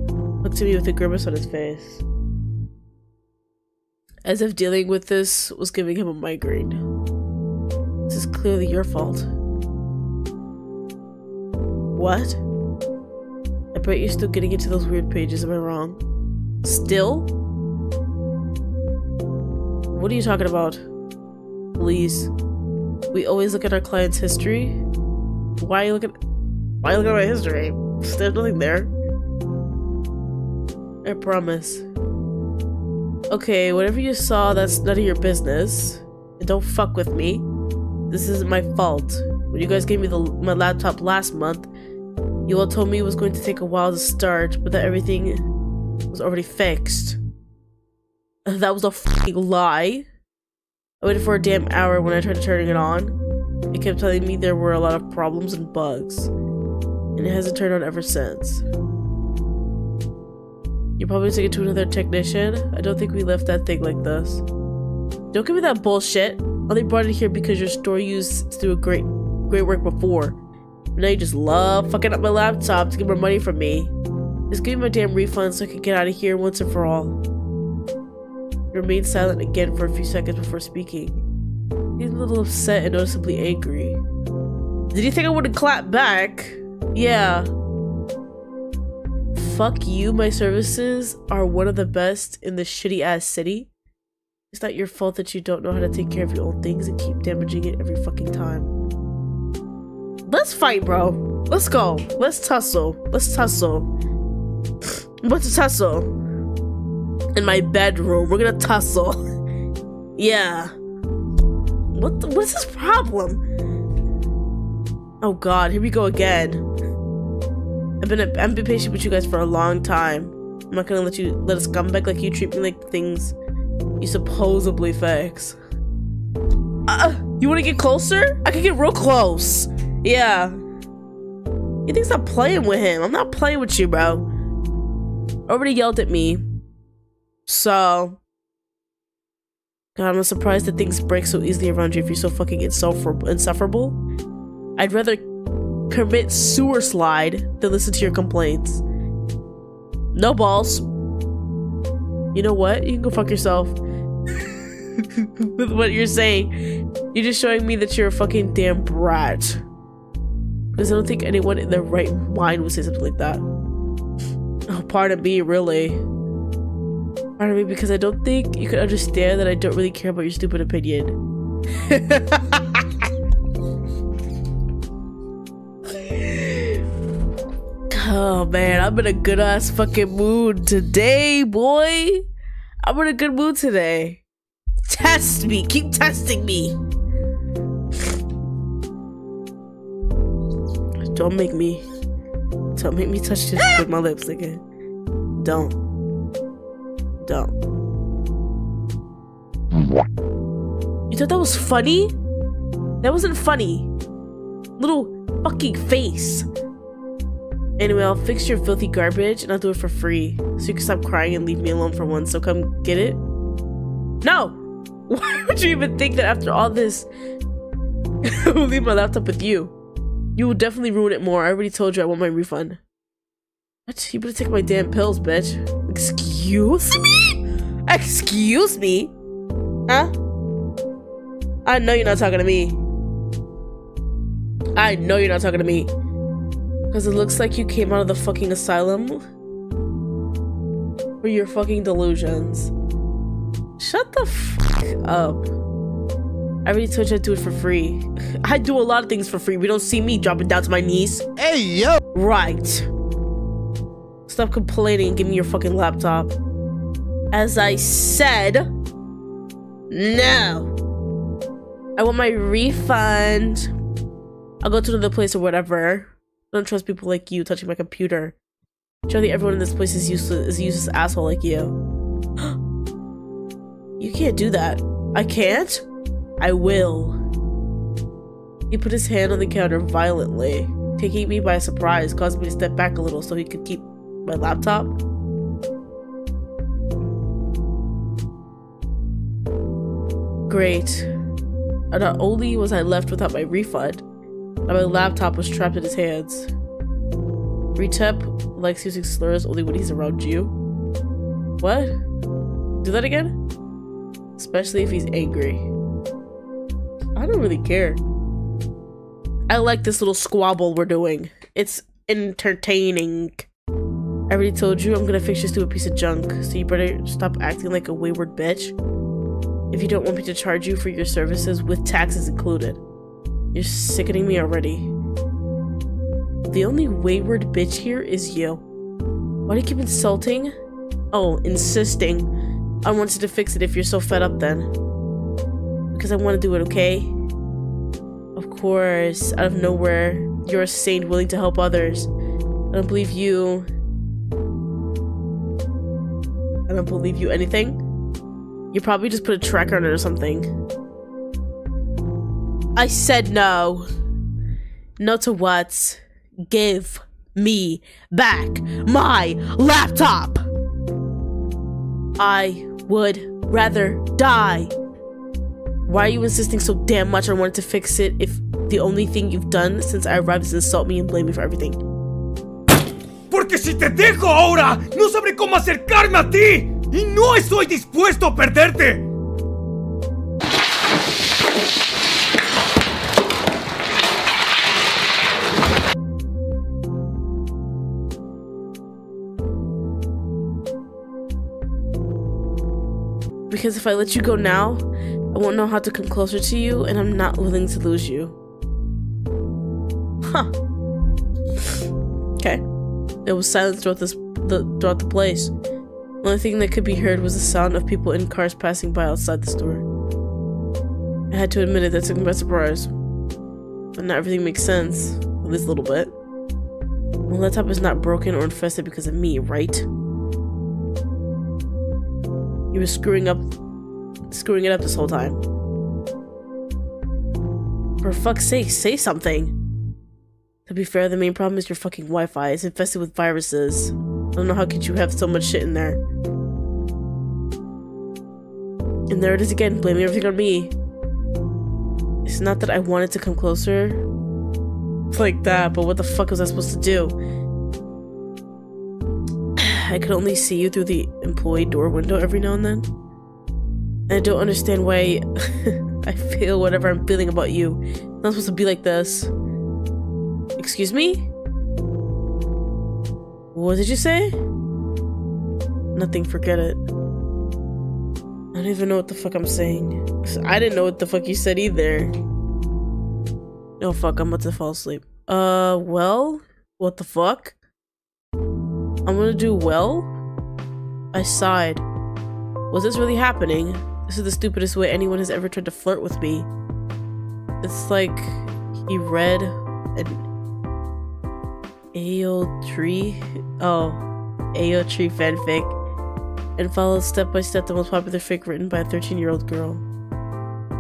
looked at me with a grimace on his face. As if dealing with this was giving him a migraine. This is clearly your fault. What? I bet you're still getting into those weird pages, am I wrong? Still? What are you talking about? Please. We always look at our client's history. Why are you looking why are you looking at my history? There's nothing there. I promise. Okay, whatever you saw, that's none of your business. And don't fuck with me. This isn't my fault. When you guys gave me the, my laptop last month, you all told me it was going to take a while to start, but that everything was already fixed. [LAUGHS] That was a fucking lie. I waited for a damn hour when I tried turning it on. It kept telling me there were a lot of problems and bugs. And it hasn't turned on ever since. You probably take it to another technician. I don't think we left that thing like this. Don't give me that bullshit. I only brought it here because your store used to do a great, great work before. Now you just love fucking up my laptop to get more money from me. Just give me my damn refund so I can get out of here once and for all. Remained silent again for a few seconds before speaking. He's a little upset and noticeably angry. Did you think I wouldn't clap back? Yeah. Fuck you, my services are one of the best in this shitty ass city. It's not your fault that you don't know how to take care of your own things and keep damaging it every fucking time. Let's fight, bro. Let's go. Let's tussle. Let's tussle. What's a tussle. In my bedroom. We're gonna tussle. [LAUGHS] yeah. What the, what's his problem? Oh god, here we go again. I've been I've been patient with you guys for a long time. I'm not gonna let you let a scumbag like you treat me like things you supposedly fix. Uh, you wanna get closer? I can get real close. Yeah. He thinks I'm playing with him. I'm not playing with you, bro. Already yelled at me. So. God, I'm surprised that things break so easily around you if you're so fucking insufferable. I'd rather commit sewer slide than listen to your complaints. No balls. You know what? You can go fuck yourself. [LAUGHS] With what you're saying. You're just showing me that you're a fucking damn brat. Because I don't think anyone in their right mind would say something like that. Oh, pardon me, really. Pardon me, because I don't think you can understand that I don't really care about your stupid opinion. [LAUGHS] Oh man, I'm in a good ass fucking mood today, boy. I'm in a good mood today. Test me, keep testing me. Don't make me, don't make me touch this with my lips again. Don't, don't. You thought that was funny? That wasn't funny. Little fucking face. Anyway, I'll fix your filthy garbage and I'll do it for free. So you can stop crying and leave me alone for once. So come get it. No! [LAUGHS] Why would you even think that after all this, [LAUGHS] I will leave my laptop with you? You will definitely ruin it more. I already told you I want my refund. What? You better take my damn pills, bitch. Excuse me? Excuse me? Huh? I know you're not talking to me. I know you're not talking to me. Because it looks like you came out of the fucking asylum for your fucking delusions. Shut the fuck up. I already told you I do it for free. [LAUGHS] I do a lot of things for free. We don't see me dropping down to my knees.
Hey, yo!
Right. Stop complaining and give me your fucking laptop. As I said, no. I want my refund. I'll go to another place or whatever. I don't trust people like you touching my computer. Surely everyone in this place is useless is a useless asshole like you. [GASPS] you can't do that. I can't? I will. He put his hand on the counter violently, taking me by surprise, causing me to step back a little so he could keep my laptop. Great. And not only was I left without my refund, but my laptop was trapped in his hands. Retep likes using slurs only when he's around you. What? Do that again? Especially if he's angry. I don't really care. I like this little squabble we're doing. It's entertaining. I already told you I'm gonna fix this to a piece of junk, so you better stop acting like a wayward bitch. If you don't want me to charge you for your services with taxes included. You're sickening me already. The only wayward bitch here is you. Why do you keep insulting? Oh, insisting. I wanted to fix it if you're so fed up then. Because I want to do it, okay? Of course, out of nowhere, you're a saint willing to help others. I don't believe you. I don't believe you anything. You probably just put a tracker on it or something. I said no. No to what? Give me back my laptop. I would rather die. Why are you insisting so damn much on wanting to fix it if the only thing you've done since I arrived is insult me and blame me for everything?
Porque si te dejo ahora, no sabré cómo acercarme a ti. Y no estoy dispuesto a perderte.
Because if I let you go now, I won't know how to come closer to you, and I'm not willing to lose you. Huh. Okay. It was silence throughout this the throughout the place. The only thing that could be heard was the sound of people in cars passing by outside the store. I had to admit it, that took me by surprise. But not everything makes sense, at least a little bit. My laptop is not broken or infested because of me, right? You were screwing up screwing it up this whole time. For fuck's sake, say something. To be fair, the main problem is your fucking Wi-Fi. It's infested with viruses. I don't know how could you have so much shit in there. And there it is again, blaming everything on me. It's not that I wanted to come closer like that, but what the fuck was I supposed to do? [SIGHS] I could only see you through the employee door window every now and then. I don't understand why [LAUGHS] I feel whatever I'm feeling about you. It's not supposed to be like this. Excuse me? What did you say? Nothing, forget it. I don't even know what the fuck I'm saying. I didn't know what the fuck you said either. No, fuck, I'm about to fall asleep. Uh, well? What the fuck? I'm gonna do well? I sighed. Was this really happening? This is the stupidest way anyone has ever tried to flirt with me. It's like he read an AO tree. Oh, AO tree fanfic. And followed step by step the most popular fic written by a 13 year old girl.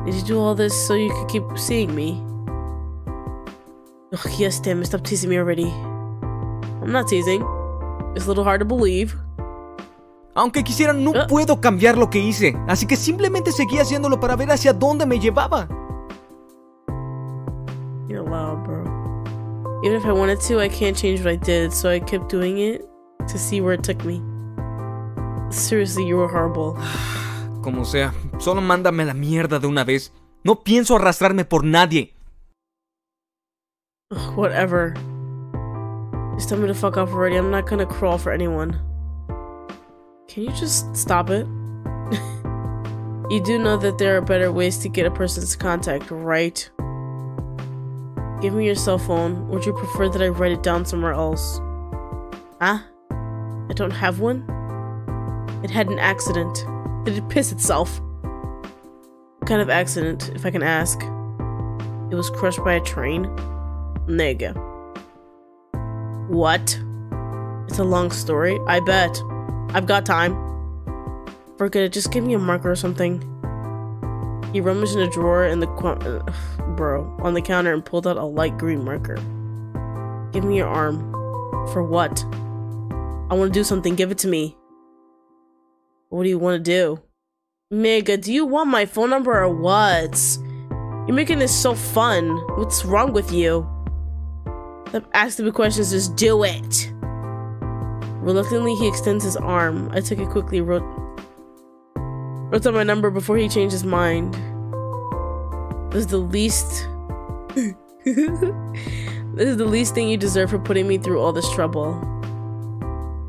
Did you do all this so you could keep seeing me? Ugh, yes, damn it, stop teasing me already. I'm not teasing. It's a little hard to believe.
Aunque quisiera, no
Ah.
puedo cambiar lo que hice. Así que simplemente seguí haciéndolo para ver hacia dónde me llevaba.
You're loud, bro. Even if I wanted to, I can't change what I did, so I kept doing it to see where it took me. Seriously, you were horrible. [SIGHS]
Como sea, solo mándame la mierda de una vez. No pienso arrastrarme por nadie.
Whatever. Just tell me to fuck off already. I'm not gonna crawl for anyone. Can you just stop it? [LAUGHS] you do know that there are better ways to get a person's contact, right? Give me your cell phone. Would you prefer that I write it down somewhere else? Huh? I don't have one? It had an accident. Did it piss itself? What kind of accident, if I can ask? It was crushed by a train? There you go. What? It's a long story. I bet. I've got time. Forget it. Just give me a marker or something. He rummaged in a drawer in the [SIGHS] bro on the counter and pulled out a light green marker. Give me your arm. For what? I want to do something. Give it to me. What do you want to do? Mega, do you want my phone number or what? You're making this so fun. What's wrong with you? Stop asking me questions, just do it. Reluctantly, he extends his arm. I took it quickly, wrote, wrote down my number before he changed his mind. This is the least. [LAUGHS] this is the least thing you deserve for putting me through all this trouble.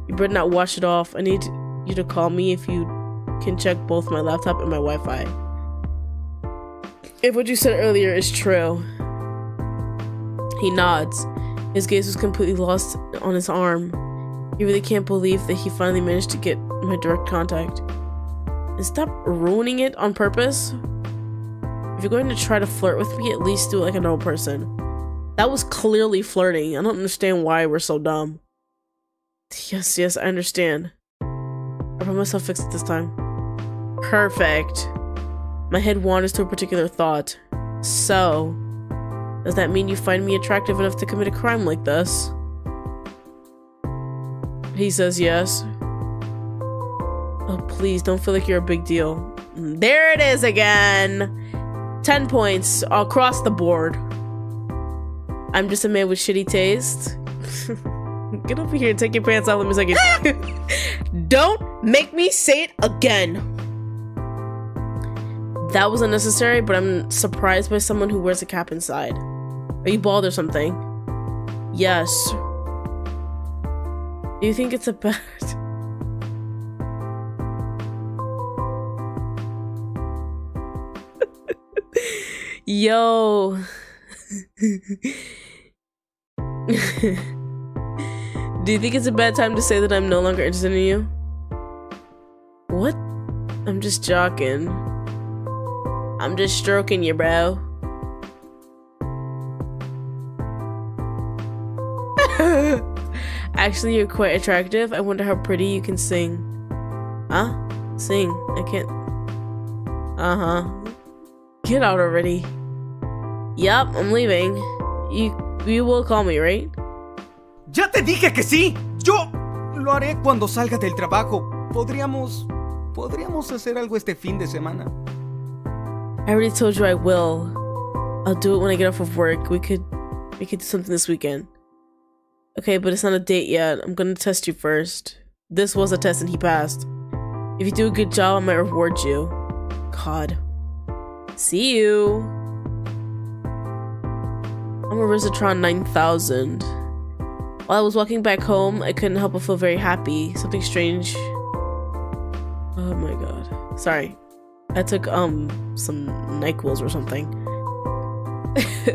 You better not wash it off. I need you to call me if you can check both my laptop and my Wi Fi. If what you said earlier is true. He nods. His gaze was completely lost on his arm. He really can't believe that he finally managed to get my direct contact. And stop ruining it on purpose. If you're going to try to flirt with me, at least do it like a normal person. That was clearly flirting. I don't understand why we're so dumb. Yes, yes, I understand. I promise I'll fix it this time. Perfect. My head wanders to a particular thought. So, does that mean you find me attractive enough to commit a crime like this? He says yes. Oh, please, don't feel like you're a big deal. There it is again! 10 points across the board. I'm just a man with shitty taste. [LAUGHS] Get over here and take your pants off. Let me second. [LAUGHS] Don't make me say it again. That was unnecessary, but I'm surprised by someone who wears a cap inside. Are you bald or something? Yes. You think it's a bad... Yo. Do you think it's a bad time to say that I'm no longer interested in you? What? I'm just joking. I'm just stroking you, bro. [LAUGHS] Actually, you're quite attractive. I wonder how pretty you can sing. Huh? Sing. I can't. Uh huh. Get out already. Yup, I'm leaving. You, you will call me, right?
¡Ya te dije que sí! ¡Yo lo haré cuando salga del trabajo! Podríamos. Podríamos hacer algo este fin de semana.
I already told you I will. I'll do it when I get off of work. We could we could do something this weekend. Okay, but it's not a date yet. I'm gonna test you first. This was a test and he passed. If you do a good job, I might reward you. God. See you. I'm a Rizatron 9000. While I was walking back home, I couldn't help but feel very happy. Something strange. Oh my god. Sorry. I took um some NyQuils or something.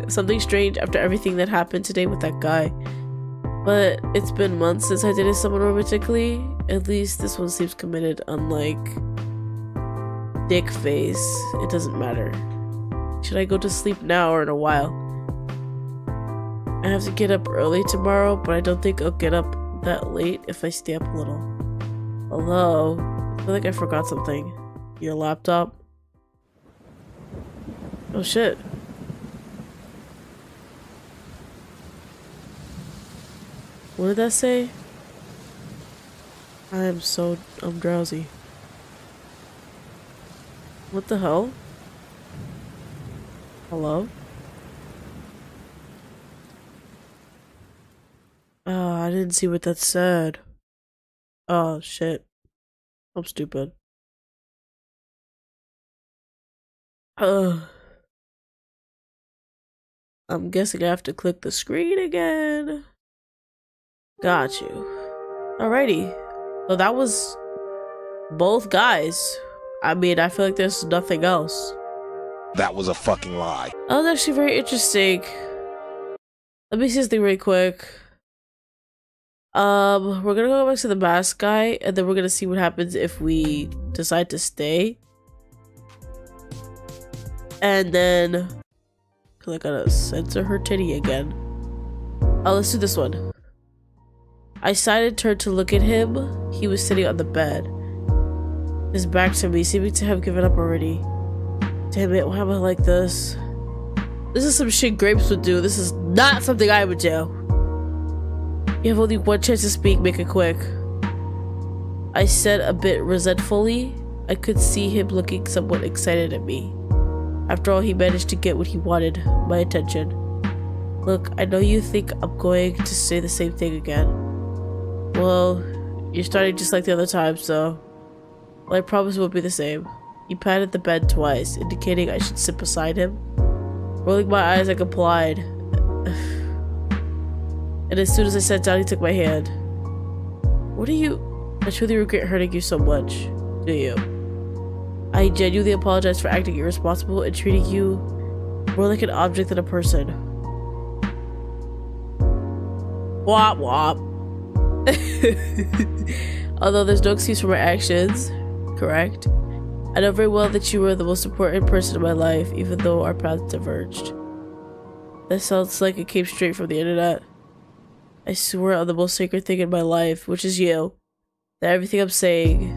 [LAUGHS] something strange after everything that happened today with that guy. But it's been months since I dated someone romantically. At least this one seems committed, unlike Dick Face. It doesn't matter. Should I go to sleep now or in a while? I have to get up early tomorrow, but I don't think I'll get up that late if I stay up a little. Hello? I feel like I forgot something. Your laptop? Oh shit. What did that say? I am so I'm drowsy. What the hell? Hello? Oh, I didn't see what that said. Oh shit. I'm stupid. Ugh. I'm guessing I have to click the screen again. Got you. Alrighty. So that was both guys. I mean, I feel like there's nothing else.
That was a fucking lie.
That was actually very interesting. Let me see this thing really quick. Um, we're gonna go back to the mask guy, and then we're gonna see what happens if we decide to stay. And then, cause I gotta censor her titty again. Oh, let's do this one. I sided turned to look at him. He was sitting on the bed. His back to me, seeming to have given up already. Damn it, why am I like this? This is some shit Grapes would do. This is not something I would do. You have only one chance to speak, make it quick. I said a bit resentfully. I could see him looking somewhat excited at me. After all, he managed to get what he wanted my attention. Look, I know you think I'm going to say the same thing again. Well, you're starting just like the other time, so. Well, I promise it won't be the same. He patted the bed twice, indicating I should sit beside him. Rolling my eyes, I complied. [SIGHS] and as soon as I sat down, he took my hand. What are you. I truly regret hurting you so much. Do you? I genuinely apologize for acting irresponsible and treating you more like an object than a person. Wop wop. [LAUGHS] Although there's no excuse for my actions, correct? I know very well that you were the most important person in my life, even though our paths diverged. That sounds like it came straight from the internet. I swear on the most sacred thing in my life, which is you, that everything I'm saying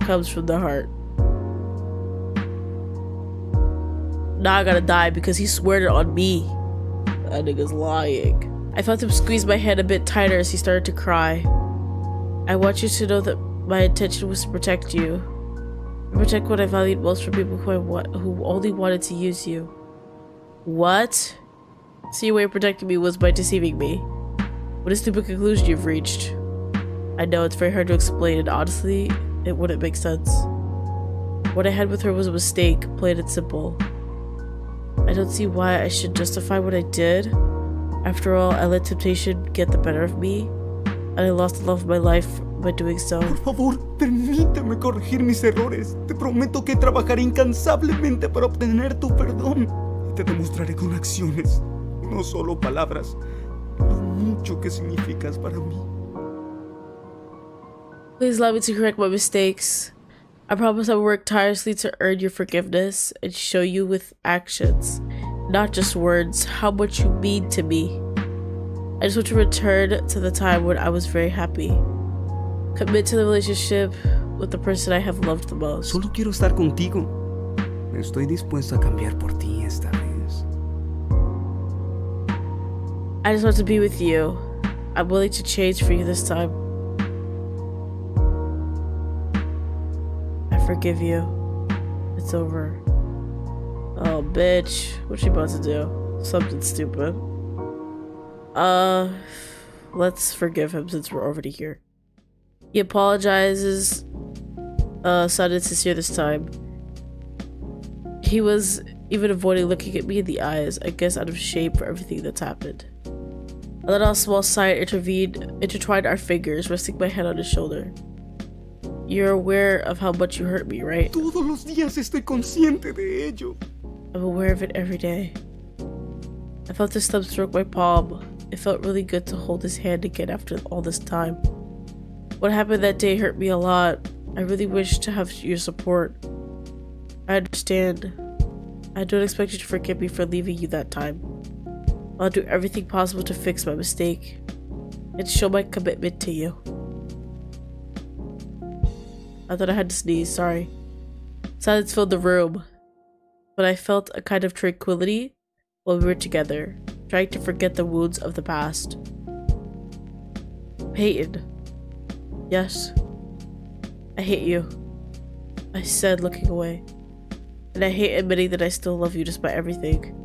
comes from the heart. Now I gotta die because he swore it on me. That nigga's lying. I felt him squeeze my hand a bit tighter as he started to cry. I want you to know that my intention was to protect you. Protect what I valued most from people who wa- who only wanted to use you. What? So your way of protecting me was by deceiving me. What a stupid conclusion you've reached. I know it's very hard to explain, and honestly, it wouldn't make sense. What I had with her was a mistake, plain and simple. I don't see why I should justify what I did. After all, I let temptation get the better of me, and I lost the love of my life by doing so.
Por favor, permíteme corregir mis errores. Te prometo que trabajaré incansablemente para obtener tu perdón. Y te demostraré con acciones, no solo palabras, lo mucho que significas para mí.
Please allow me to correct my mistakes. I promise I will work tirelessly to earn your forgiveness and show you with actions, not just words, how much you mean to me. I just want to return to the time when I was very happy. Commit to the relationship with the person I have loved the most.
Solo quiero estar contigo. Estoy dispuesto a cambiar por ti esta vez.
I just want to be with you. I'm willing to change for you this time. I forgive you. It's over. Oh, bitch. What she about to do? Something stupid. Uh, let's forgive him since we're already here. He apologizes, uh, sounded sincere this time. He was even avoiding looking at me in the eyes, I guess out of shame for everything that's happened. A little small sigh intervened, intertwined our fingers, resting my head on his shoulder. You're aware of how much you hurt me, right?
Todos los días estoy consciente de ello.
I'm aware of it every day. I felt his thumb stroke my palm. It felt really good to hold his hand again after all this time. What happened that day hurt me a lot. I really wish to have your support. I understand. I don't expect you to forgive me for leaving you that time. I'll do everything possible to fix my mistake and show my commitment to you. I thought I had to sneeze, sorry. Silence filled the room, but I felt a kind of tranquility while we were together, trying to forget the wounds of the past. Peyton. Yes. I hate you. I said, looking away. And I hate admitting that I still love you despite everything.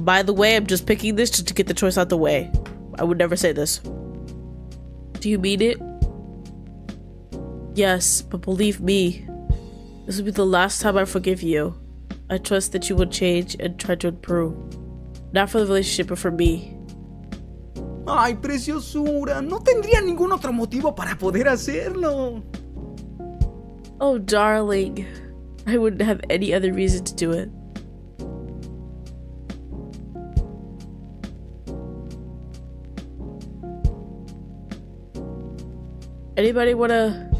By the way, I'm just picking this just to get the choice out the way. I would never say this. Do you mean it? Yes, but believe me, this will be the last time I forgive you. I trust that you will change and try to improve. Not for the relationship, but for me.
Ay, preciosura, no tendría ningún otro motivo para poder hacerlo.
Oh, darling. I wouldn't have any other reason to do it. Anybody want to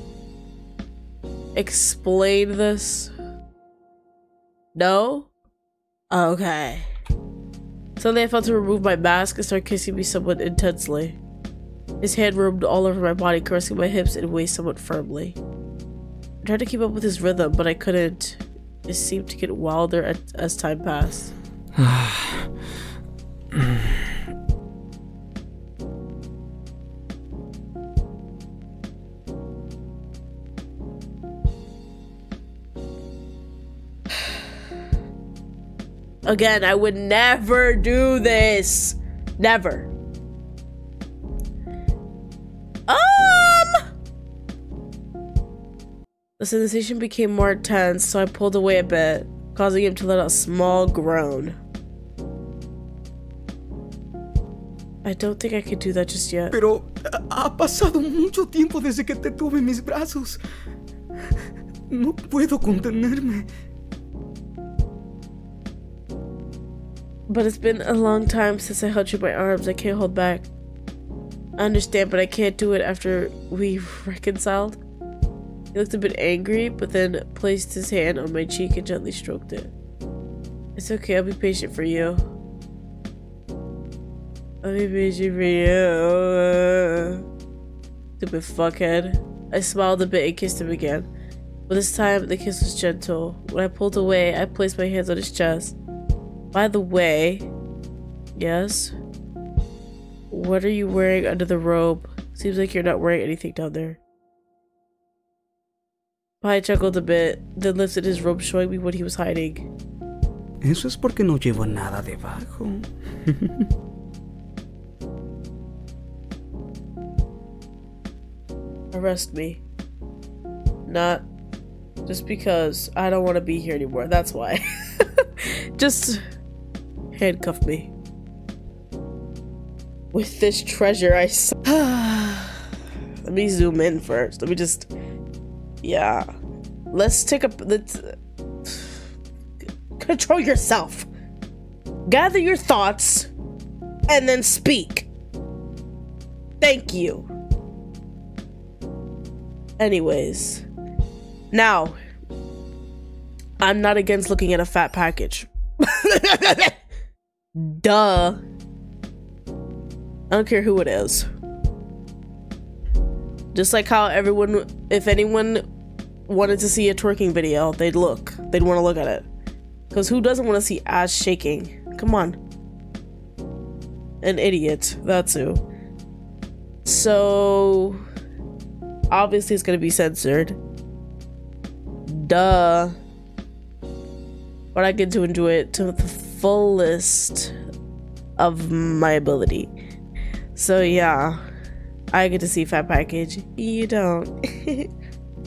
explain this? No? Okay. Suddenly I felt to remove my mask and start kissing me somewhat intensely. His hand roamed all over my body, caressing my hips and waist somewhat firmly. I tried to keep up with his rhythm, but I couldn't. It seemed to get wilder as time passed. Again, I would never do this. Never. Um. The sensation became more intense, so I pulled away a bit, causing him to let out a small groan. I don't think I could do that just yet.
Pero ha pasado mucho tiempo desde que te tuve en mis brazos. No puedo contenerme.
But it's been a long time since I held you in my arms. I can't hold back. I understand, but I can't do it after we've reconciled. He looked a bit angry, but then placed his hand on my cheek and gently stroked it. It's okay, I'll be patient for you. I'll be patient for you. Stupid fuckhead. I smiled a bit and kissed him again. But this time, the kiss was gentle. When I pulled away, I placed my hands on his chest. By the way, yes? What are you wearing under the robe? Seems like you're not wearing anything down there. Pai chuckled a bit, then lifted his robe, showing me what he was hiding.
Eso es porque no llevo nada debajo. [LAUGHS]
Arrest me. Not just because I don't want to be here anymore. That's why. [LAUGHS] just handcuff me. With this treasure, I. [SIGHS] Let me zoom in first. Let me just. Yeah. Let's take a. Let's. [SIGHS] Control yourself. Gather your thoughts and then speak. Thank you. Anyways. Now, I'm not against looking at a fat package. [LAUGHS] Duh. I don't care who it is. Just like how everyone, if anyone wanted to see a twerking video, they'd look. They'd want to look at it. Because who doesn't want to see ass shaking? Come on. An idiot. That's who. So, obviously, it's going to be censored. Duh. But I get to enjoy it to the fullest of my ability. So yeah, I get to see Fat Package. You don't. [LAUGHS]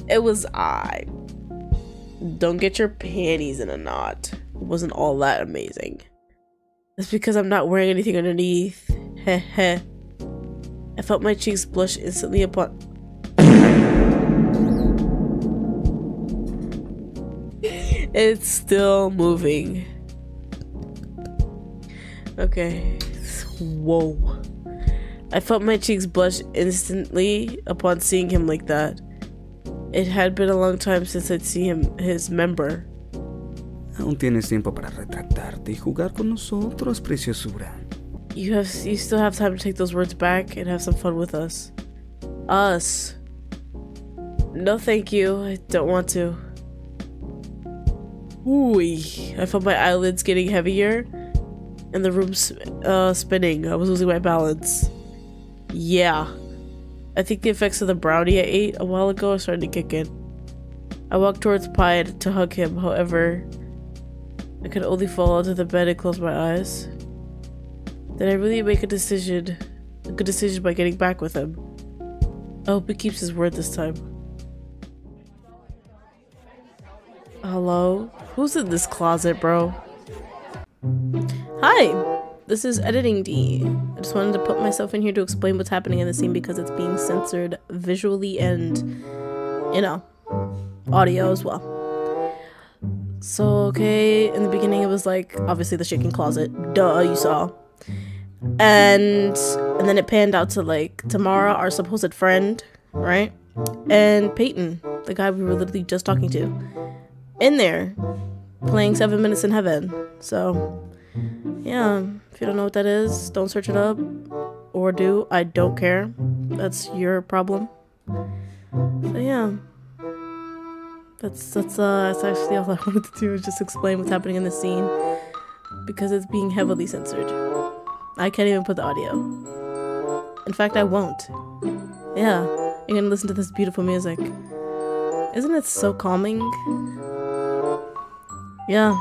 it was I. Don't get your panties in a knot. It wasn't all that amazing. It's because I'm not wearing anything underneath. Heh heh. I felt my cheeks blush instantly upon. [LAUGHS] it's still moving. Okay. Whoa. I felt my cheeks blush instantly upon seeing him like that. It had been a long time since I'd seen him, his member.
Aún tienes tiempo para retractarte y jugar con nosotros, preciosura.
You have, you still have time to take those words back and have some fun with us. Us. No, thank you. I don't want to. Ooh, I felt my eyelids getting heavier and the room uh, spinning. I was losing my balance. Yeah. I think the effects of the brownie I ate a while ago are starting to kick in. I walked towards Pi to hug him, however, I could only fall onto the bed and close my eyes. Did I really make a decision, a good decision by getting back with him? I hope he keeps his word this time. Hello? Who's in this closet, bro? Hi! this is editing D. I just wanted to put myself in here to explain what's happening in the scene because it's being censored visually and, you know, audio as well. So, okay, in the beginning it was like, obviously the shaking closet. Duh, you saw. And, and then it panned out to like Tamara, our supposed friend, right? And Peyton, the guy we were literally just talking to. In there, playing Seven Minutes in Heaven. So, yeah, if you don't know what that is, don't search it up. Or do. I don't care. That's your problem. So, yeah. That's that's uh that's actually all [LAUGHS] I wanted to do is just explain what's happening in the scene because it's being heavily censored. I can't even put the audio. In fact, I won't. Yeah, you're gonna listen to this beautiful music. Isn't it so calming? Yeah.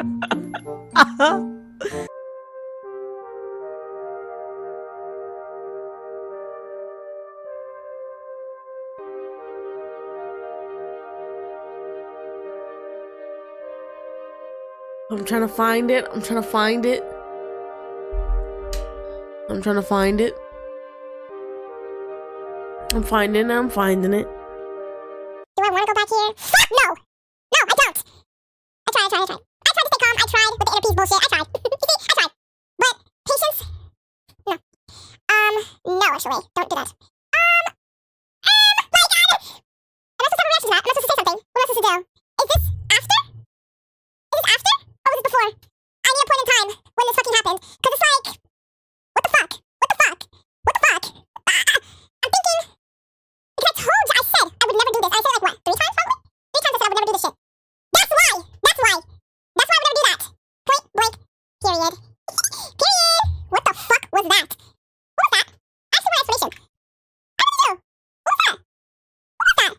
Uh-huh. I'm trying to find it. I'm trying to find it. I'm trying to find it. I'm finding it. I'm finding it.
Do I want to go back here? Fuck! No, I don't! I tried, I tried, I tried. I tried to stay calm. I tried with the inner peace bullshit. I tried. I tried. But patience? No. Um, no, actually. Don't do that. Um, um, my god! I'm not supposed to have a reaction to that. I'm not supposed to say something. What am I supposed to do? Is this after? Is this after? Or was this before? I need a point in time when this fucking happened. Cause it's like, what the fuck? What the fuck? What the fuck? Uh, I'm thinking, because I told you, I said I would never do this. I said it like what, three times probably? Three times I said I would never do this shit. That's why. That's why. That's why I would never do that. Point blank. Period. Period. What the fuck was that? What was that? Ask me more explanation. I don't know. What was that? What was that?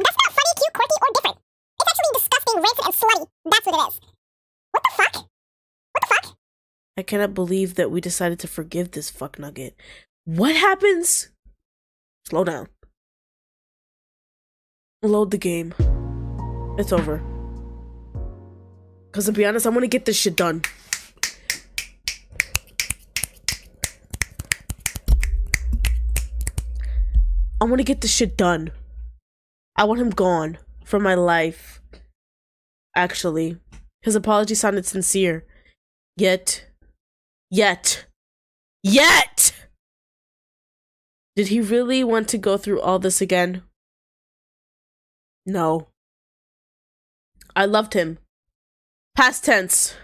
That's not funny, cute, quirky, or different. It's actually disgusting, rancid, and slutty. That's what it is. What the fuck? What the fuck?
I cannot believe that we decided to forgive this fuck nugget. What happens? Slow down. Load the game. It's over. Cause to be honest, I want to get this shit done. I want to get this shit done. I want him gone from my life. Actually, his apology sounded sincere. Yet, yet, yet! Did he really want to go through all this again? No. I loved him. Past tense,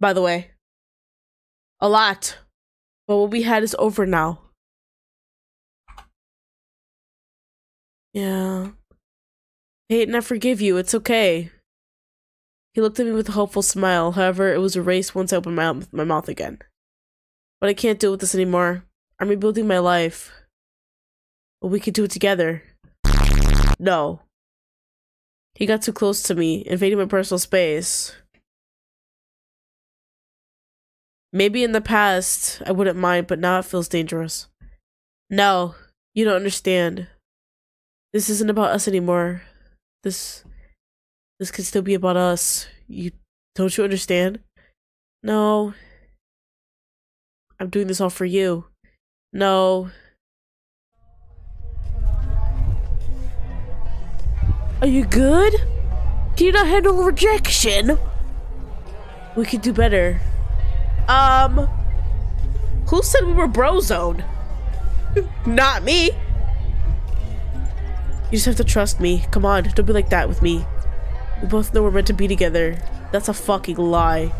by the way. A lot. But what we had is over now. Yeah. Hate and I forgive you. It's okay. He looked at me with a hopeful smile. However, it was erased once I opened my, my mouth again. But I can't deal with this anymore. I'm rebuilding my life. But we could do it together. No. He got too close to me, invading my personal space. Maybe in the past I wouldn't mind, but now it feels dangerous. No, you don't understand. This isn't about us anymore. This this could still be about us. You don't you understand? No. I'm doing this all for you. No. Are you good? Can you not handle rejection? We could do better. Um Who said we were bro zone? [LAUGHS] not me. You just have to trust me. Come on, don't be like that with me. We both know we're meant to be together. That's a fucking lie.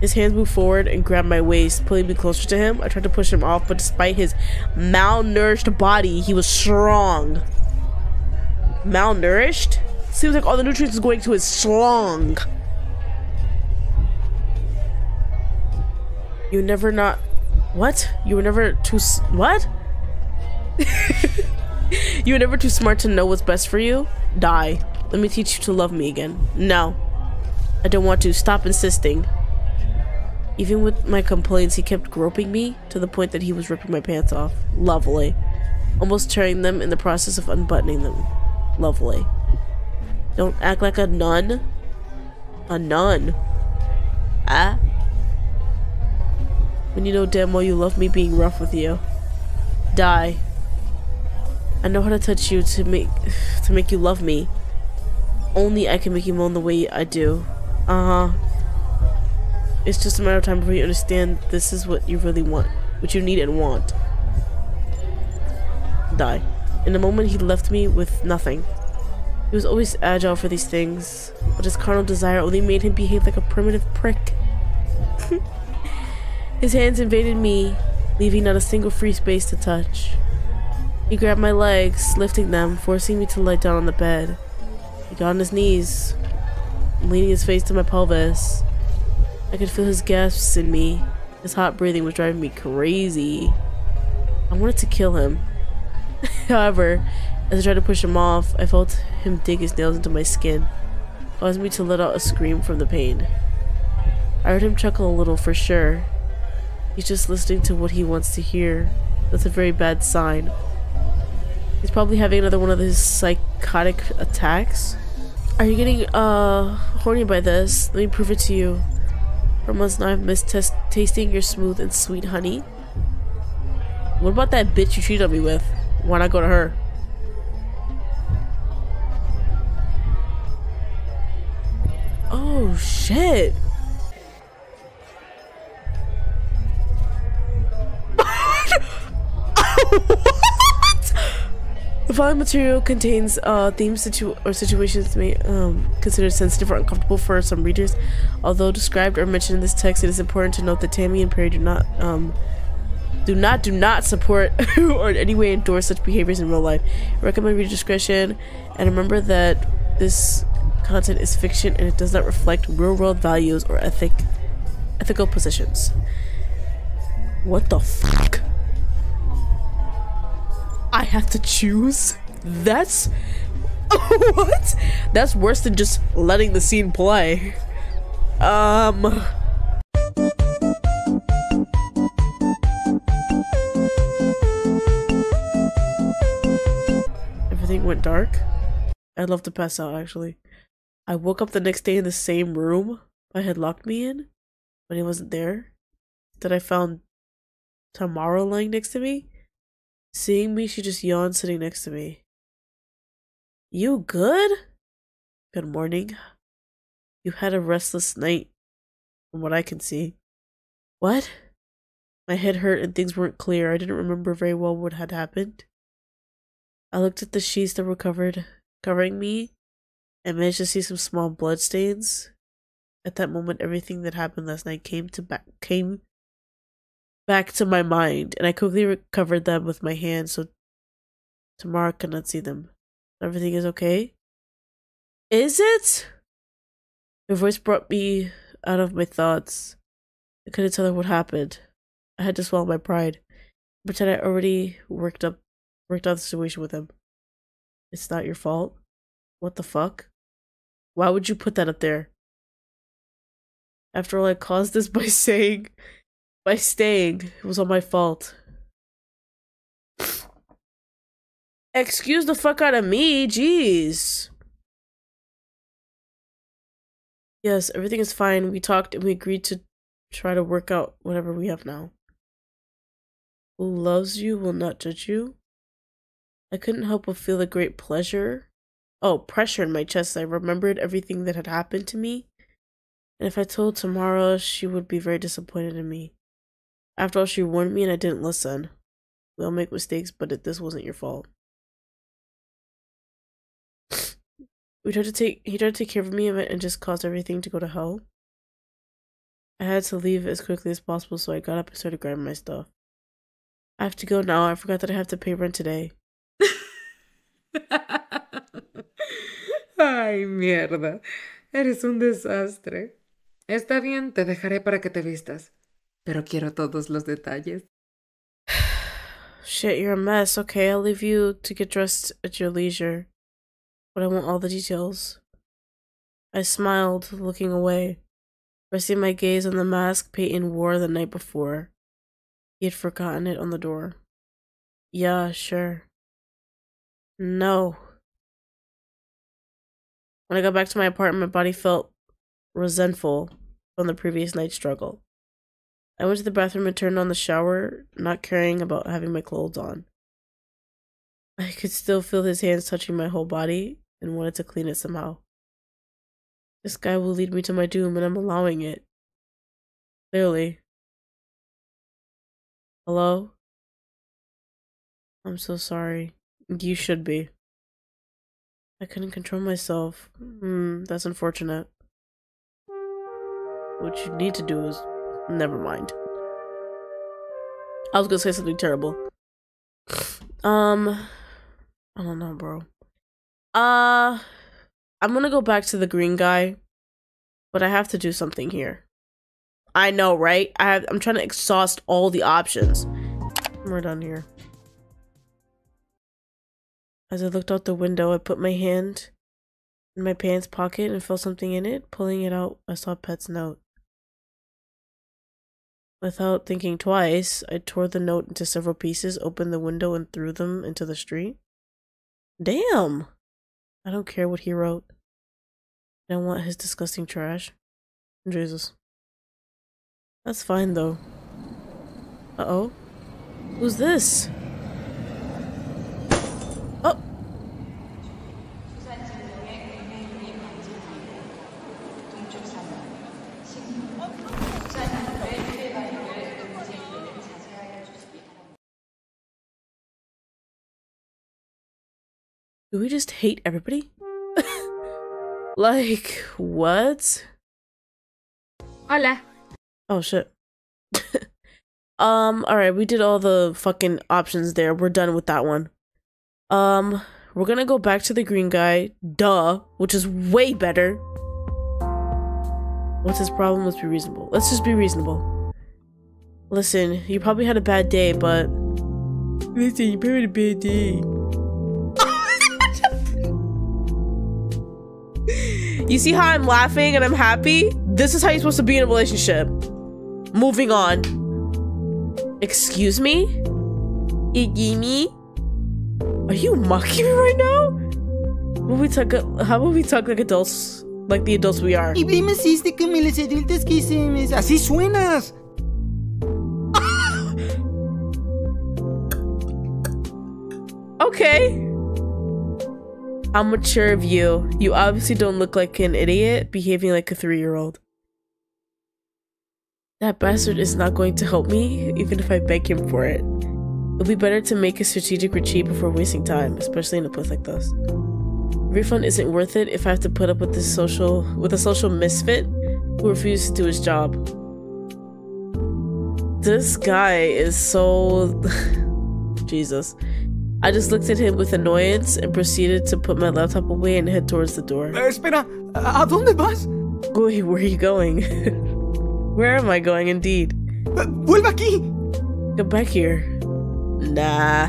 His hands moved forward and grabbed my waist, pulling me closer to him. I tried to push him off, but despite his malnourished body, he was strong. Malnourished? Seems like all the nutrients is going to his slong. You never not. What? You were never too. What? [LAUGHS] you were never too smart to know what's best for you? Die. Let me teach you to love me again. No. I don't want to. Stop insisting. Even with my complaints, he kept groping me to the point that he was ripping my pants off. Lovely. Almost tearing them in the process of unbuttoning them. Lovely. Don't act like a nun. A nun. Ah? When you know damn well you love me being rough with you. Die. I know how to touch you to make [SIGHS] to make you love me. Only I can make you moan the way I do. Uh-huh. It's just a matter of time before you understand this is what you really want. What you need and want. Die. In the moment he left me with nothing. He was always agile for these things, but his carnal desire only made him behave like a primitive prick. [LAUGHS] his hands invaded me, leaving not a single free space to touch. He grabbed my legs, lifting them, forcing me to lie down on the bed. He got on his knees, leaning his face to my pelvis. I could feel his gasps in me. His hot breathing was driving me crazy. I wanted to kill him. [LAUGHS] However, as I tried to push him off, I felt him dig his nails into my skin, causing me to let out a scream from the pain. I heard him chuckle a little for sure. He's just listening to what he wants to hear. That's a very bad sign. He's probably having another one of his psychotic attacks. Are you getting, uh, horny by this? Let me prove it to you. For now I've missed tasting your smooth and sweet honey. What about that bitch you cheated on me with? Why not go to her? Oh shit. [LAUGHS] Oh, The following material contains uh, themes situ or situations may um, considered sensitive or uncomfortable for some readers. Although described or mentioned in this text, it is important to note that Tammy and Perry do not um, do not do not support [LAUGHS] or in any way endorse such behaviors in real life. Recommend reader discretion, and remember that this content is fiction and it does not reflect real world values or ethic ethical positions. What the fuck? I have to choose? That's [LAUGHS] what? That's worse than just letting the scene play. Um Everything went dark. I'd love to pass out actually. I woke up the next day in the same room I had locked me in but he wasn't there. That I found Tamara lying next to me. Seeing me, she just yawned sitting next to me. You good? Good morning. You had a restless night, from what I can see. What? My head hurt and things weren't clear. I didn't remember very well what had happened. I looked at the sheets that were covered, covering me, and managed to see some small blood stains. At that moment, everything that happened last night came to back came back to my mind, and I quickly recovered them with my hand so Tamara could not see them. Everything is okay? Is it? Her voice brought me out of my thoughts. I couldn't tell her what happened. I had to swallow my pride. Pretend I already worked up worked out the situation with him. It's not your fault. What the fuck? Why would you put that up there? After all, I caused this by [LAUGHS] saying, by staying, it was all my fault. Excuse the fuck out of me, jeez. Yes, everything is fine. We talked and we agreed to try to work out whatever we have now. Who loves you will not judge you. I couldn't help but feel a great pleasure oh, pressure in my chest. I remembered everything that had happened to me. And if I told Tamara, she would be very disappointed in me. After all, she warned me and I didn't listen. We all make mistakes, but it, this wasn't your fault. [SIGHS] we tried to take he tried to take care of me and just caused everything to go to hell. I had to leave as quickly as possible, so I got up and started grabbing my stuff. I have to go now. I forgot that I have to pay rent today. [LAUGHS]
Ay, mierda. Eres un desastre. Está bien, te dejaré para que te vistas. Pero quiero todos los detalles. [SIGHS]
Shit, you're a mess. Okay, I'll leave you to get dressed at your leisure. But I want all the details. I smiled, looking away, resting my gaze on the mask Peyton wore the night before. He had forgotten it on the door. Yeah, sure. No. When I got back to my apartment, my body felt resentful from the previous night's struggle. I went to the bathroom and turned on the shower, not caring about having my clothes on. I could still feel his hands touching my whole body and wanted to clean it somehow. This guy will lead me to my doom and I'm allowing it. Clearly. Hello? I'm so sorry. You should be. I couldn't control myself. Hmm, that's unfortunate. What you need to do is never mind. I was gonna say something terrible. Um, I don't know, bro. Uh, I'm gonna go back to the green guy, but I have to do something here. I know, right? I have. I'm trying to exhaust all the options. We're done here. As I looked out the window, I put my hand in my pants pocket and felt something in it. Pulling it out, I saw Pet's note. Without thinking twice, I tore the note into several pieces, opened the window, and threw them into the street. Damn! I don't care what he wrote. I don't want his disgusting trash. Jesus. That's fine, though. Uh oh. Who's this? Do we just hate everybody? [LAUGHS] like, what?
Hola.
Oh shit. [LAUGHS] um, alright, we did all the fucking options there. We're done with that one. Um, we're gonna go back to the green guy, duh, which is way better. What's his problem? Let's be reasonable. Let's just be reasonable. Listen, you probably had a bad day, but listen, you probably had a bad day. You see how I'm laughing and I'm happy? This is how you're supposed to be in a relationship. Moving on. Excuse me? Igimi? Are you mocking me right now? Will we talk, how about we talk like adults? Like the adults we are.
Y me hiciste que me les adultos que se. Así suenas. [LAUGHS]
okay. How mature of you. You obviously don't look like an idiot behaving like a three year old. That bastard is not going to help me, even if I beg him for it. It'll be better to make a strategic retreat before wasting time, especially in a place like this. Refund isn't worth it if I have to put up with this social with a social misfit who refuses to do his job. This guy is so [LAUGHS] Jesus. I just looked at him with annoyance and proceeded to put my laptop away and head towards the door.
Uh, espera, ¿a dónde vas?
Wait, where are you going? [LAUGHS] where am I going, indeed?
Uh, ¡Vuelve aquí!
Come back here. Nah.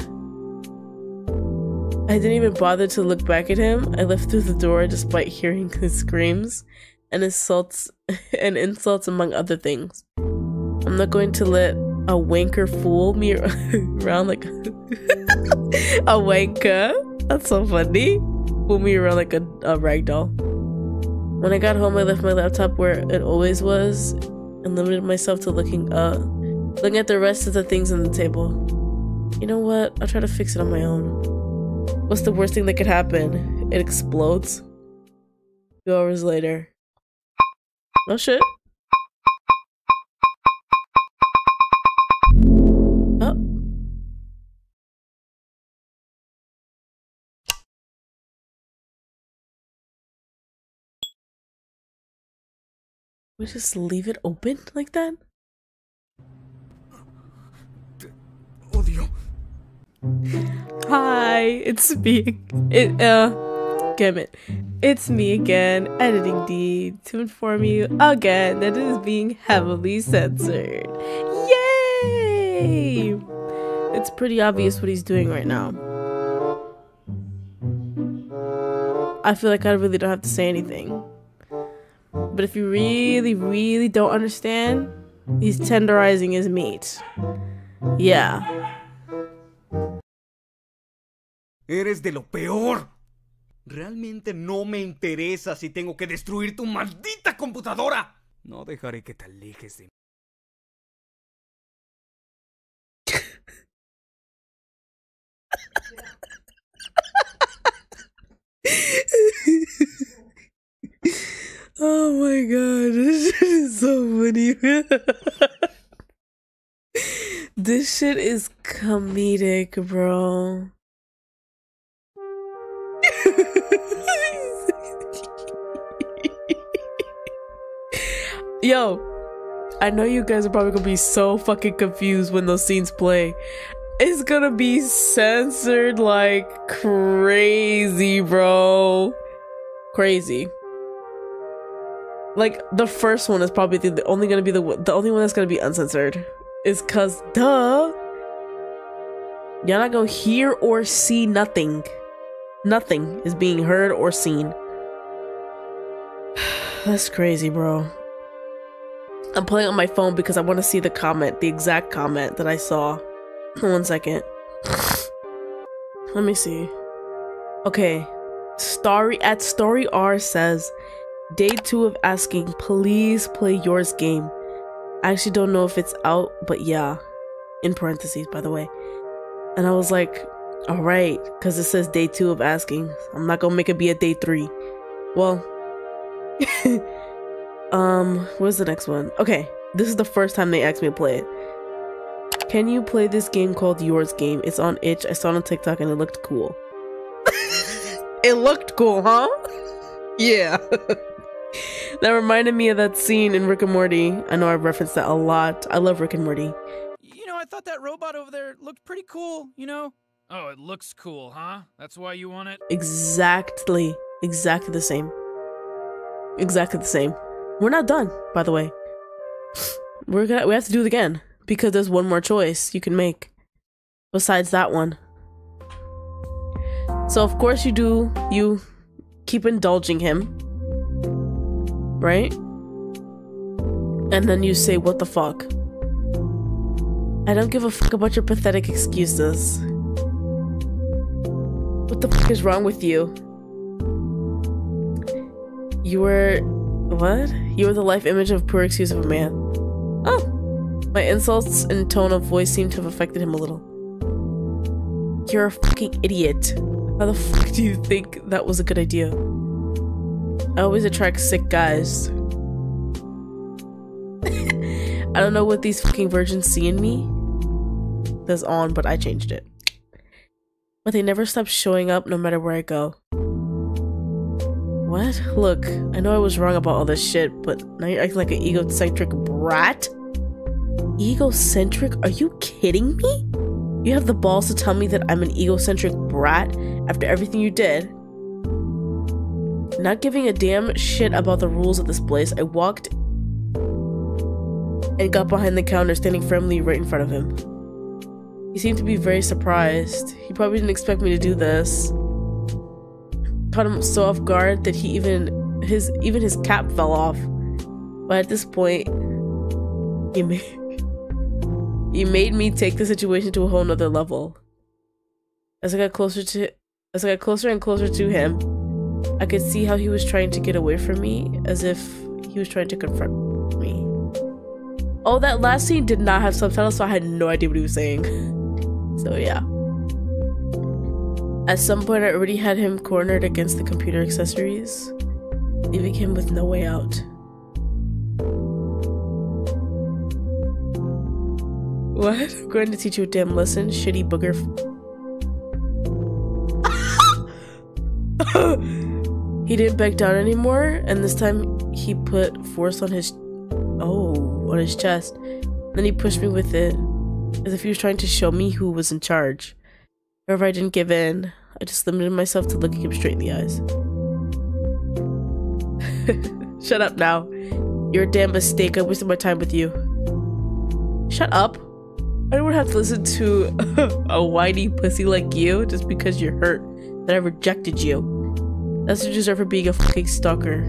I didn't even bother to look back at him. I left through the door despite hearing his screams and insults [LAUGHS] and insults among other things. I'm not going to let a wanker fool me [LAUGHS] around like a wanker. That's so funny. Fool me around like a, a rag doll. When I got home, I left my laptop where it always was and limited myself to looking up, looking at the rest of the things on the table. You know what? I'll try to fix it on my own. What's the worst thing that could happen? It explodes. Two hours later. Oh shit. We just leave it open like that? Hi, it's me. It uh damn it. It's me again, editing D to inform you again that it is being heavily censored. Yay! It's pretty obvious what he's doing right now. I feel like I really don't have to say anything. But if you really, really don't understand, he's tenderizing his meat. Yeah.
Eres de lo peor. Realmente no me interesa si tengo que destruir tu maldita computadora. No dejaré que te alejes de mí. [LAUGHS]
oh my god, [LAUGHS] this shit is so funny. [LAUGHS] this shit is comedic, bro. [LAUGHS] Yo, I know you guys are probably gonna be so fucking confused when those scenes play. It's gonna be censored like crazy, bro. Crazy. Like the first one is probably the, only gonna be the the only one that's gonna be uncensored. Is cause duh. You're not gonna hear or see nothing. Nothing is being heard or seen. [SIGHS] That's crazy, bro. I'm playing on my phone because I want to see the comment, the exact comment that I saw. [CLEARS THROAT] One second. [SIGHS] Let me see. Okay. Story at Story R says, Day two of asking, please play yours game. I actually don't know if it's out, but yeah. In parentheses, by the way. And I was like, all right, because it says day two of asking. I'm not gonna make it be a day three. Well, [LAUGHS] um, what's the next one? Okay, this is the first time they asked me to play it. Can you play this game called Yours Game? It's on itch. I saw it on TikTok and it looked cool. [LAUGHS] it looked cool, huh? [LAUGHS] yeah. That reminded me of that scene in Rick and Morty. I know I've referenced that a lot. I love Rick and Morty.
You know, I thought that robot over there looked pretty cool, you know?
Oh, it looks cool, huh? That's why you want it?
Exactly. Exactly the same. Exactly the same. We're not done, by the way. [SIGHS] We're gonna we have to do it again because there's one more choice you can make besides that one. So of course you do you keep indulging him. Right? And then you say what the fuck? I don't give a fuck about your pathetic excuses. What the fuck is wrong with you? You were. What? You were the life image of poor excuse of a man. Oh! My insults and tone of voice seem to have affected him a little. You're a fucking idiot. How the fuck do you think that was a good idea? I always attract sick guys. [LAUGHS] I don't know what these fucking virgins see in me. That's on, but I changed it. But they never stop showing up no matter where I go. What? Look, I know I was wrong about all this shit, but now you're acting like an egocentric brat? Egocentric? Are you kidding me? You have the balls to tell me that I'm an egocentric brat after everything you did? Not giving a damn shit about the rules of this place, I walked and got behind the counter, standing firmly right in front of him. He seemed to be very surprised. He probably didn't expect me to do this. Caught him so off guard that he even his even his cap fell off. But at this point, he made he made me take the situation to a whole nother level. As I got closer to as I got closer and closer to him, I could see how he was trying to get away from me, as if he was trying to confront me. Oh, that last scene did not have subtitles, so I had no idea what he was saying. [LAUGHS] so yeah. At some point, I already had him cornered against the computer accessories, leaving him with no way out. What? [LAUGHS] I'm going to teach you a damn lesson, shitty booger. [GASPS] he didn't back down anymore, and this time he put force on his oh on his chest. Then he pushed me with it, as if he was trying to show me who was in charge. However, I didn't give in. I just limited myself to looking him straight in the eyes. [LAUGHS] Shut up now. You're a damn mistake. I wasted my time with you. Shut up. I don't want to have to listen to [LAUGHS] a whiny pussy like you just because you're hurt that I rejected you. That's what you deserve for being a fucking stalker.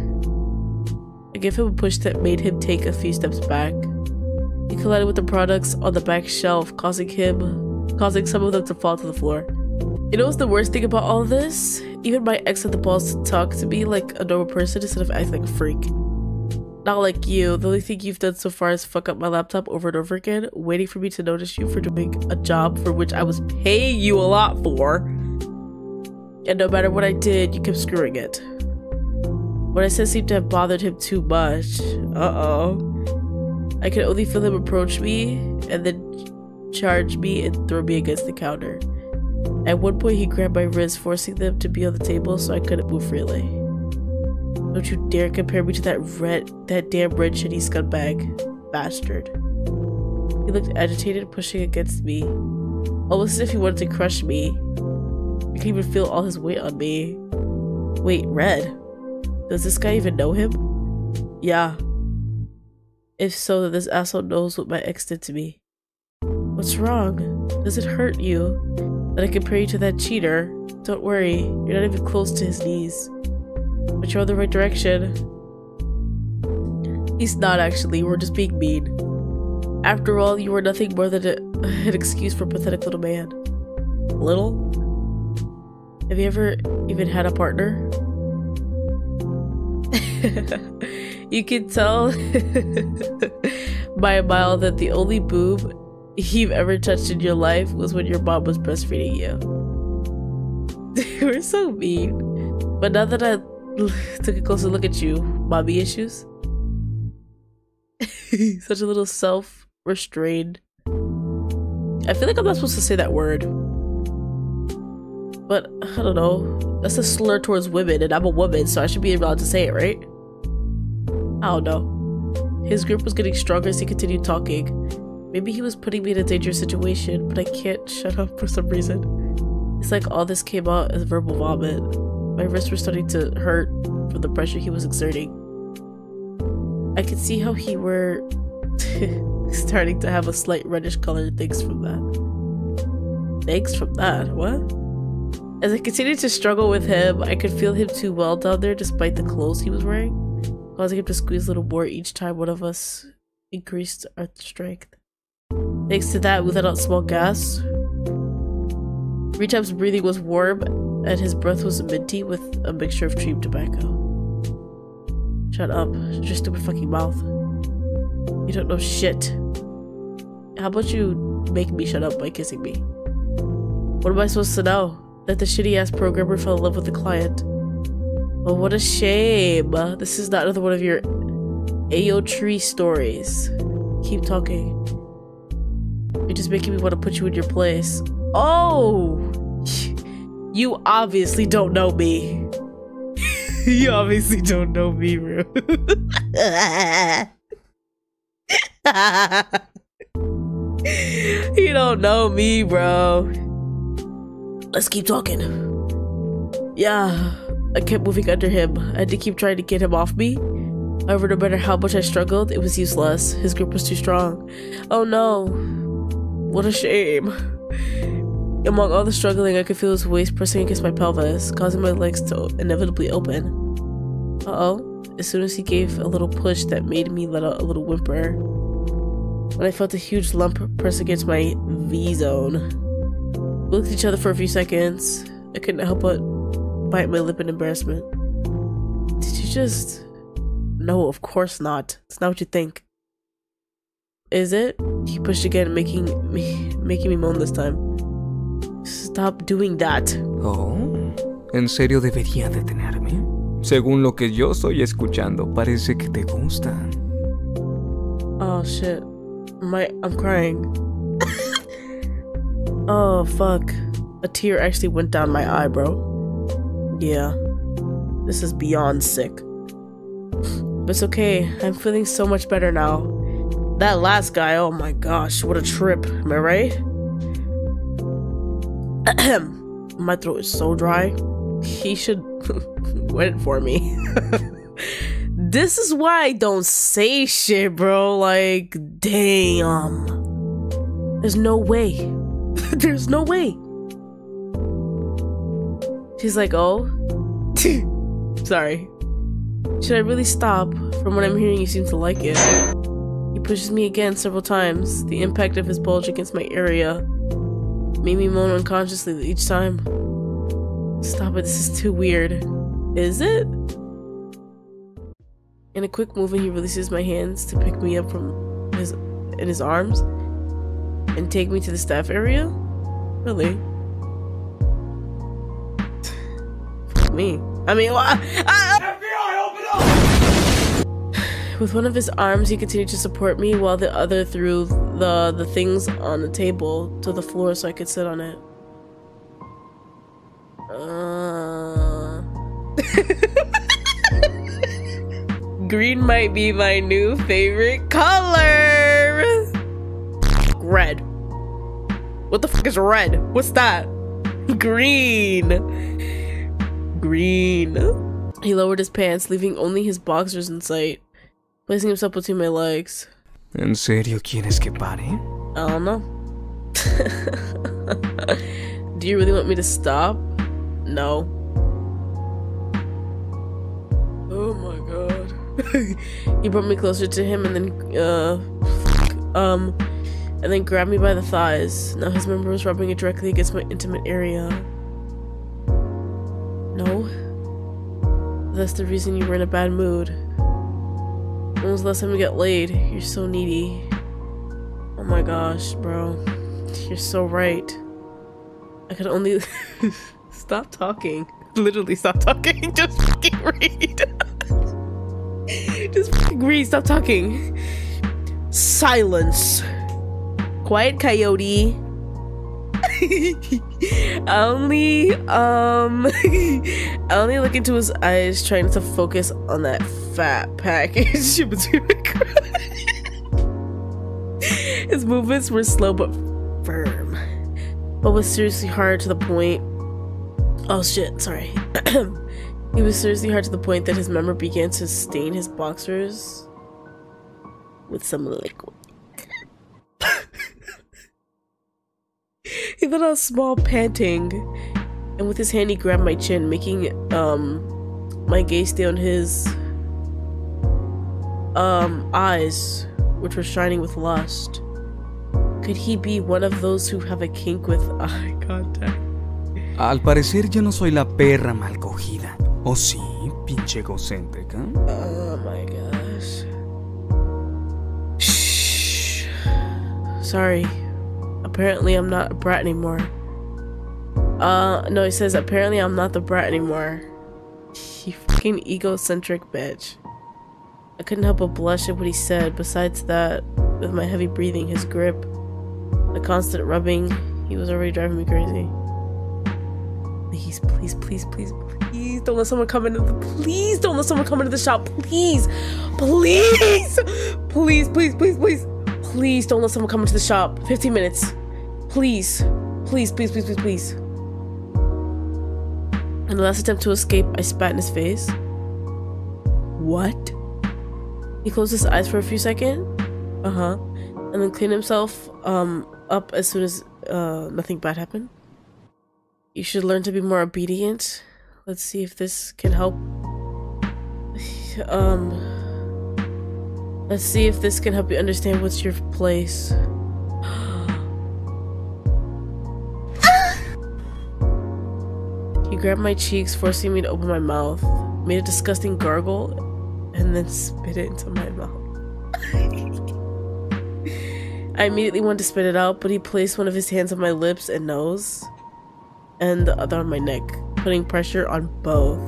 I gave him a push that made him take a few steps back. He collided with the products on the back shelf, causing him causing some of them to fall to the floor. You know what's the worst thing about all this? Even my ex had the balls to talk to me like a normal person instead of acting like a freak. Not like you. The only thing you've done so far is fuck up my laptop over and over again, waiting for me to notice you for doing a job for which I was paying you a lot for. And no matter what I did, you kept screwing it. What I said seemed to have bothered him too much. Uh-oh. I could only feel him approach me and then charge me and throw me against the counter. At one point, he grabbed my wrists, forcing them to be on the table so I couldn't move freely. Don't you dare compare me to that red, that damn red shitty scumbag. Bastard. He looked agitated, pushing against me. Almost as if he wanted to crush me. Could even feel all his weight on me. Wait, Red? Does this guy even know him? Yeah. If so, then this asshole knows what my ex did to me. What's wrong? Does it hurt you that I compare you to that cheater? Don't worry, you're not even close to his knees but you're on the right direction. He's not actually, we're just being mean. After all, you were nothing more than a, [LAUGHS] an excuse for a pathetic little man. Little? Have you ever even had a partner? [LAUGHS] you can tell by a mile that the only boob you've ever touched in your life was when your mom was breastfeeding you. [LAUGHS] we're so mean. But now that I took a closer look at you. Mommy issues? [LAUGHS] Such a little self restrained. I feel like I'm not supposed to say that word. But I don't know. That's a slur towards women, and I'm a woman, so I should be allowed to say it, right? I don't know. His grip was getting stronger as he continued talking. Maybe he was putting me in a dangerous situation, but I can't shut up for some reason. It's like all this came out as verbal vomit. My wrists were starting to hurt from the pressure he was exerting. I could see how he were [LAUGHS] starting to have a slight reddish color thanks from that. Thanks from that? What? As I continued to struggle with him, I could feel him too well down there despite the clothes he was wearing, causing him to squeeze a little more each time one of us increased our strength. Thanks to that, we let out small gasps. Retap's breathing was warm and his breath was minty with a mixture of chewed tobacco. Shut up. Your stupid fucking mouth. You don't know shit. How about you make me shut up by kissing me? What am I supposed to know? That the shitty ass programmer fell in love with the client. Oh, what a shame. This is not another one of your AO3 stories. Keep talking. You're just making me want to put you in your place. Oh! [LAUGHS] You obviously don't know me. [LAUGHS] you obviously don't know me, bro. [LAUGHS] you don't know me, bro. Let's keep talking. Yeah, I kept moving under him. I had to keep trying to get him off me. However, no matter how much I struggled, it was useless. His grip was too strong. Oh no. What a shame. Among all the struggling, I could feel his waist pressing against my pelvis, causing my legs to inevitably open. Uh oh. As soon as he gave a little push that made me let out a little whimper. When I felt a huge lump press against my V zone. We looked at each other for a few seconds. I couldn't help but bite my lip in embarrassment. Did you just. No, of course not. It's not what you think. Is it? He pushed again, making me making me moan this time. Stop doing that.
Oh, ¿en serio debería detenerme? Según lo que yo estoy escuchando, parece que te gusta.
Oh shit. My I'm crying. [LAUGHS] oh fuck. A tear actually went down my eye, bro. Yeah. This is beyond sick. But it's okay. I'm feeling so much better now. That last guy, oh my gosh, what a trip. Am I right? [CLEARS THROAT] My throat is so dry. He should [LAUGHS] wait for me. [LAUGHS] this is why I don't say shit, bro. Like, damn. There's no way. [LAUGHS] There's no way. She's like, oh. [LAUGHS] Sorry. Should I really stop? From what I'm hearing, you seem to like it. He pushes me again several times. The impact of his bulge against my area made me moan unconsciously each time. Stop it, this is too weird. Is it? In a quick movement, he releases my hands to pick me up from his in his arms and take me to the staff area? Really? me. I mean! With one of his arms, he continued to support me while the other threw the the things on the table to the floor so I could sit on it. Uh... [LAUGHS] Green might be my new favorite color. Red. What the fuck is red? What's that? Green. Green. He lowered his pants, leaving only his boxers in sight placing himself between my legs.
¿En serio quieres que pare?
I don't know. [LAUGHS] Do you really want me to stop? No. Oh my god. [LAUGHS] he brought me closer to him and then, uh, um, and then grabbed me by the thighs. Now his member was rubbing it directly against my intimate area. No. That's the reason you were in a bad mood. When was the last time you got laid? You're so needy. Oh my gosh, bro. You're so right. I could only [LAUGHS] stop talking. Literally stop talking. [LAUGHS] Just fucking read. [LAUGHS] Just fucking read. Stop talking. Silence. Quiet coyote. [LAUGHS] only um [LAUGHS] only look into his eyes trying to focus on that fat package [LAUGHS] between His movements were slow but firm. But was seriously hard to the point Oh shit, sorry. [CLEARS THROAT] he was seriously hard to the point that his member began to stain his boxers with some liquid. Out a small panting, and with his hand he grabbed my chin, making um my gaze stay on his um eyes, which were shining with lust. Could he be one of those who have a kink with [LAUGHS] eye contact?
Al parecer yo no soy la perra mal cogida. ¿O sí, pinche egocéntrica?
Oh my gosh. Shh. Sorry. Apparently I'm not a brat anymore. Uh, no, he says, apparently I'm not the brat anymore. You fucking egocentric bitch. I couldn't help but blush at what he said. Besides that, with my heavy breathing, his grip, the constant rubbing, he was already driving me crazy. Please, please, please, please, please don't let someone come into the please don't let someone come into the shop. Please. Please. Please, please, please, please. Please don't let someone come into the shop. 15 minutes. Please. Please, please, please, please, please. In the last attempt to escape, I spat in his face. What? He closed his eyes for a few seconds. Uh-huh. And then cleaned himself um up as soon as uh nothing bad happened. You should learn to be more obedient. Let's see if this can help. [SIGHS] Um Let's see if this can help you understand what's your place. He grabbed my cheeks, forcing me to open my mouth, made a disgusting gargle, and then spit it into my mouth. I immediately wanted to spit it out, but he placed one of his hands on my lips and nose, and the other on my neck, putting pressure on both.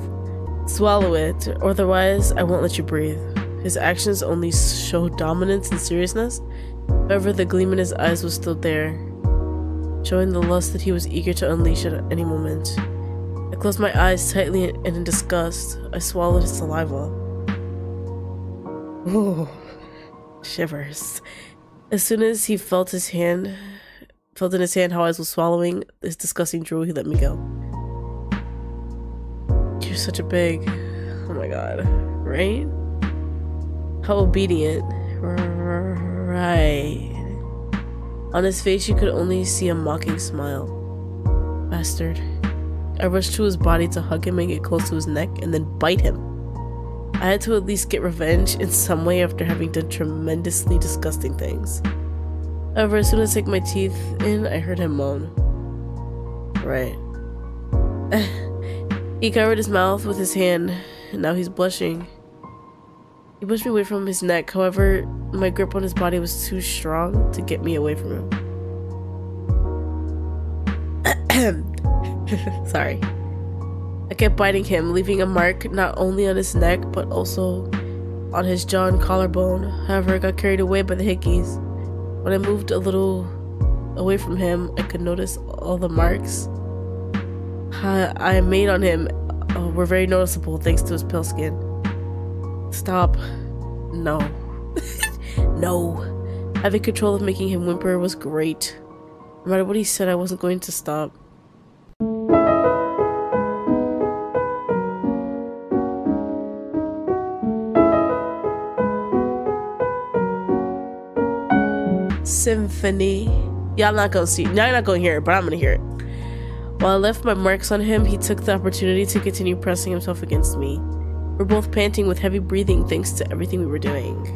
Swallow it, or otherwise I won't let you breathe. His actions only showed dominance and seriousness. However, the gleam in his eyes was still there, showing the lust that he was eager to unleash at any moment. Closed my eyes tightly and in disgust, I swallowed his saliva. Ooh, shivers. As soon as he felt his hand, felt in his hand how I was swallowing this disgusting drool, he let me go. You're such a big, oh my god, right? How obedient. Right. On his face, you could only see a mocking smile. Bastard. I rushed to his body to hug him and get close to his neck and then bite him. I had to at least get revenge in some way after having done tremendously disgusting things. However, as soon as I took my teeth in, I heard him moan. Right. [LAUGHS] He covered his mouth with his hand, and now he's blushing. He pushed me away from his neck, however, my grip on his body was too strong to get me away from him. [CLEARS THROAT] [LAUGHS] Sorry. I kept biting him, leaving a mark not only on his neck, but also on his jaw and collarbone. However, I got carried away by the hickeys. When I moved a little away from him, I could notice all the marks I made on him uh, were very noticeable thanks to his pale skin. Stop. No. [LAUGHS] no. Having control of making him whimper was great. No matter what he said, I wasn't going to stop. Symphony. Y'all not gonna see. Y'all not gonna hear it, but I'm gonna hear it. While I left my marks on him, he took the opportunity to continue pressing himself against me. We're both panting with heavy breathing thanks to everything we were doing.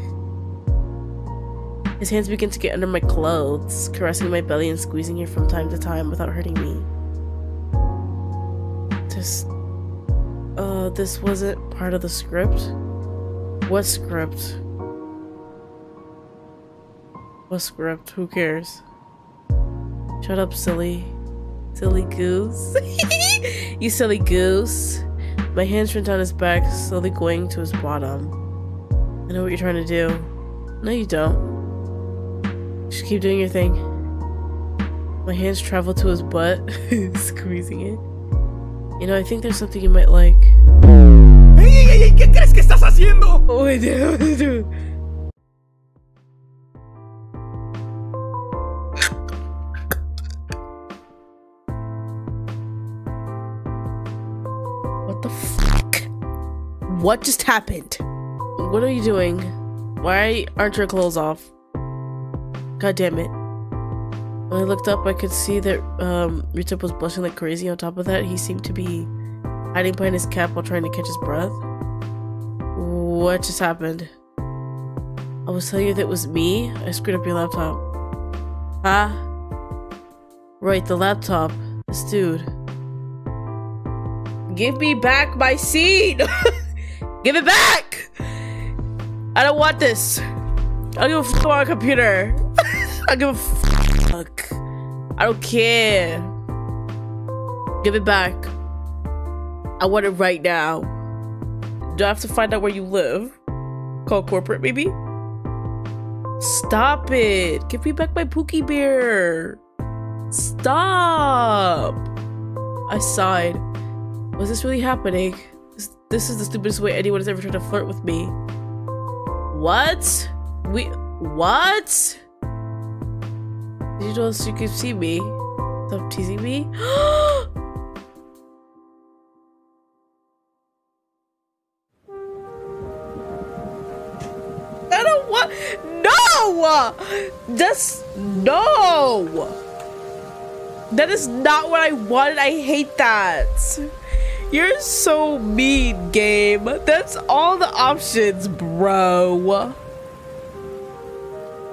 His hands began to get under my clothes, caressing my belly and squeezing it from time to time without hurting me. This. Uh, this wasn't part of the script? What script? What script? Who cares? Shut up, silly. Silly goose. [LAUGHS] you silly goose. My hands went down his back, slowly going to his bottom. I know what you're trying to do. No, you don't. Just keep doing your thing. My hands travel to his butt, [LAUGHS] squeezing it. You know, I think there's something you might like.
¡Ey, ey, ey! ¿Qué crees que estás haciendo?
Oh, dude, dude. What just happened? What are you doing? Why aren't your clothes off? God damn it. When I looked up, I could see that um, Ryutop was blushing like crazy. On top of that, he seemed to be hiding behind his cap while trying to catch his breath. What just happened? I was telling you that it was me. I screwed up your laptop. Huh? Right, the laptop. This dude. Give me back my seed! [LAUGHS] Give it back! I don't want this. I don't give a fuck about a computer. [LAUGHS] I give a fuck. I don't care. Give it back. I want it right now. Do I have to find out where you live? Call corporate, maybe? Stop it. Give me back my Pookie Bear. Stop. I sighed. Was this really happening? This is the stupidest way anyone has ever tried to flirt with me. What? We- what? Did you know you could see me? Stop teasing me? [GASPS] I don't want- No! Just- no! That is not what I wanted. I hate that. You're so mean, game. That's all the options, bro.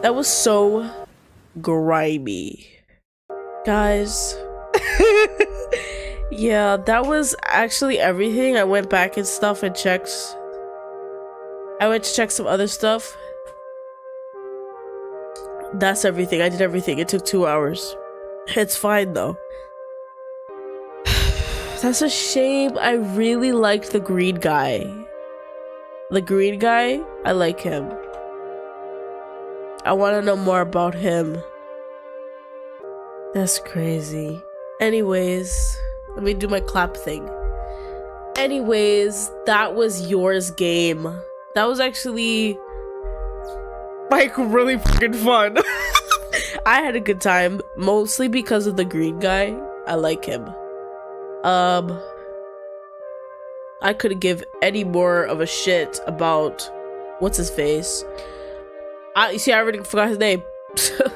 That was so grimy. Guys. [LAUGHS] yeah, that was actually everything. I went back and stuff and checked. I went to check some other stuff. That's everything. I did everything. It took two hours. It's fine though. That's a shame. I really liked the green guy. The green guy, I like him. I want to know more about him. That's crazy. Anyways, let me do my clap thing. Anyways, that was yours game. That was actually like really fucking fun. [LAUGHS] I had a good time, mostly because of the green guy. I like him. Um, I couldn't give any more of a shit about what's his face. I you see, I already forgot his name.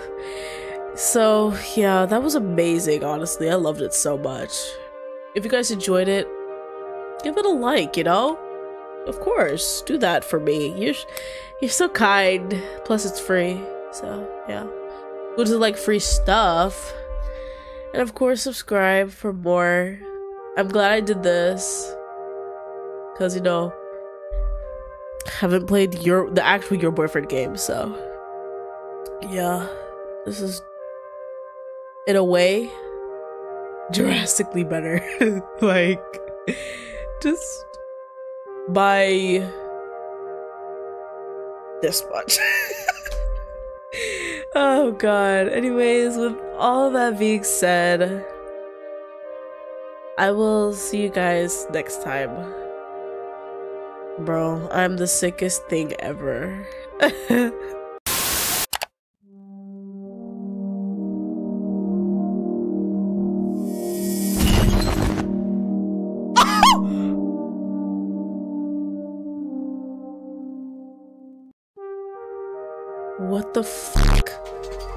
[LAUGHS] so yeah, that was amazing. Honestly, I loved it so much. If you guys enjoyed it, give it a like. You know, of course, do that for me. You're you're so kind. Plus, it's free. So yeah, go to like free stuff, and of course, subscribe for more I'm glad I did this. Cause you know haven't played your the actual your boyfriend game, so yeah. This is in a way drastically better. [LAUGHS] like just by this much. [LAUGHS] oh god. Anyways, with all that being said, I will see you guys next time. Bro, I'm the sickest thing ever. [LAUGHS] what the fuck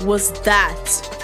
was that?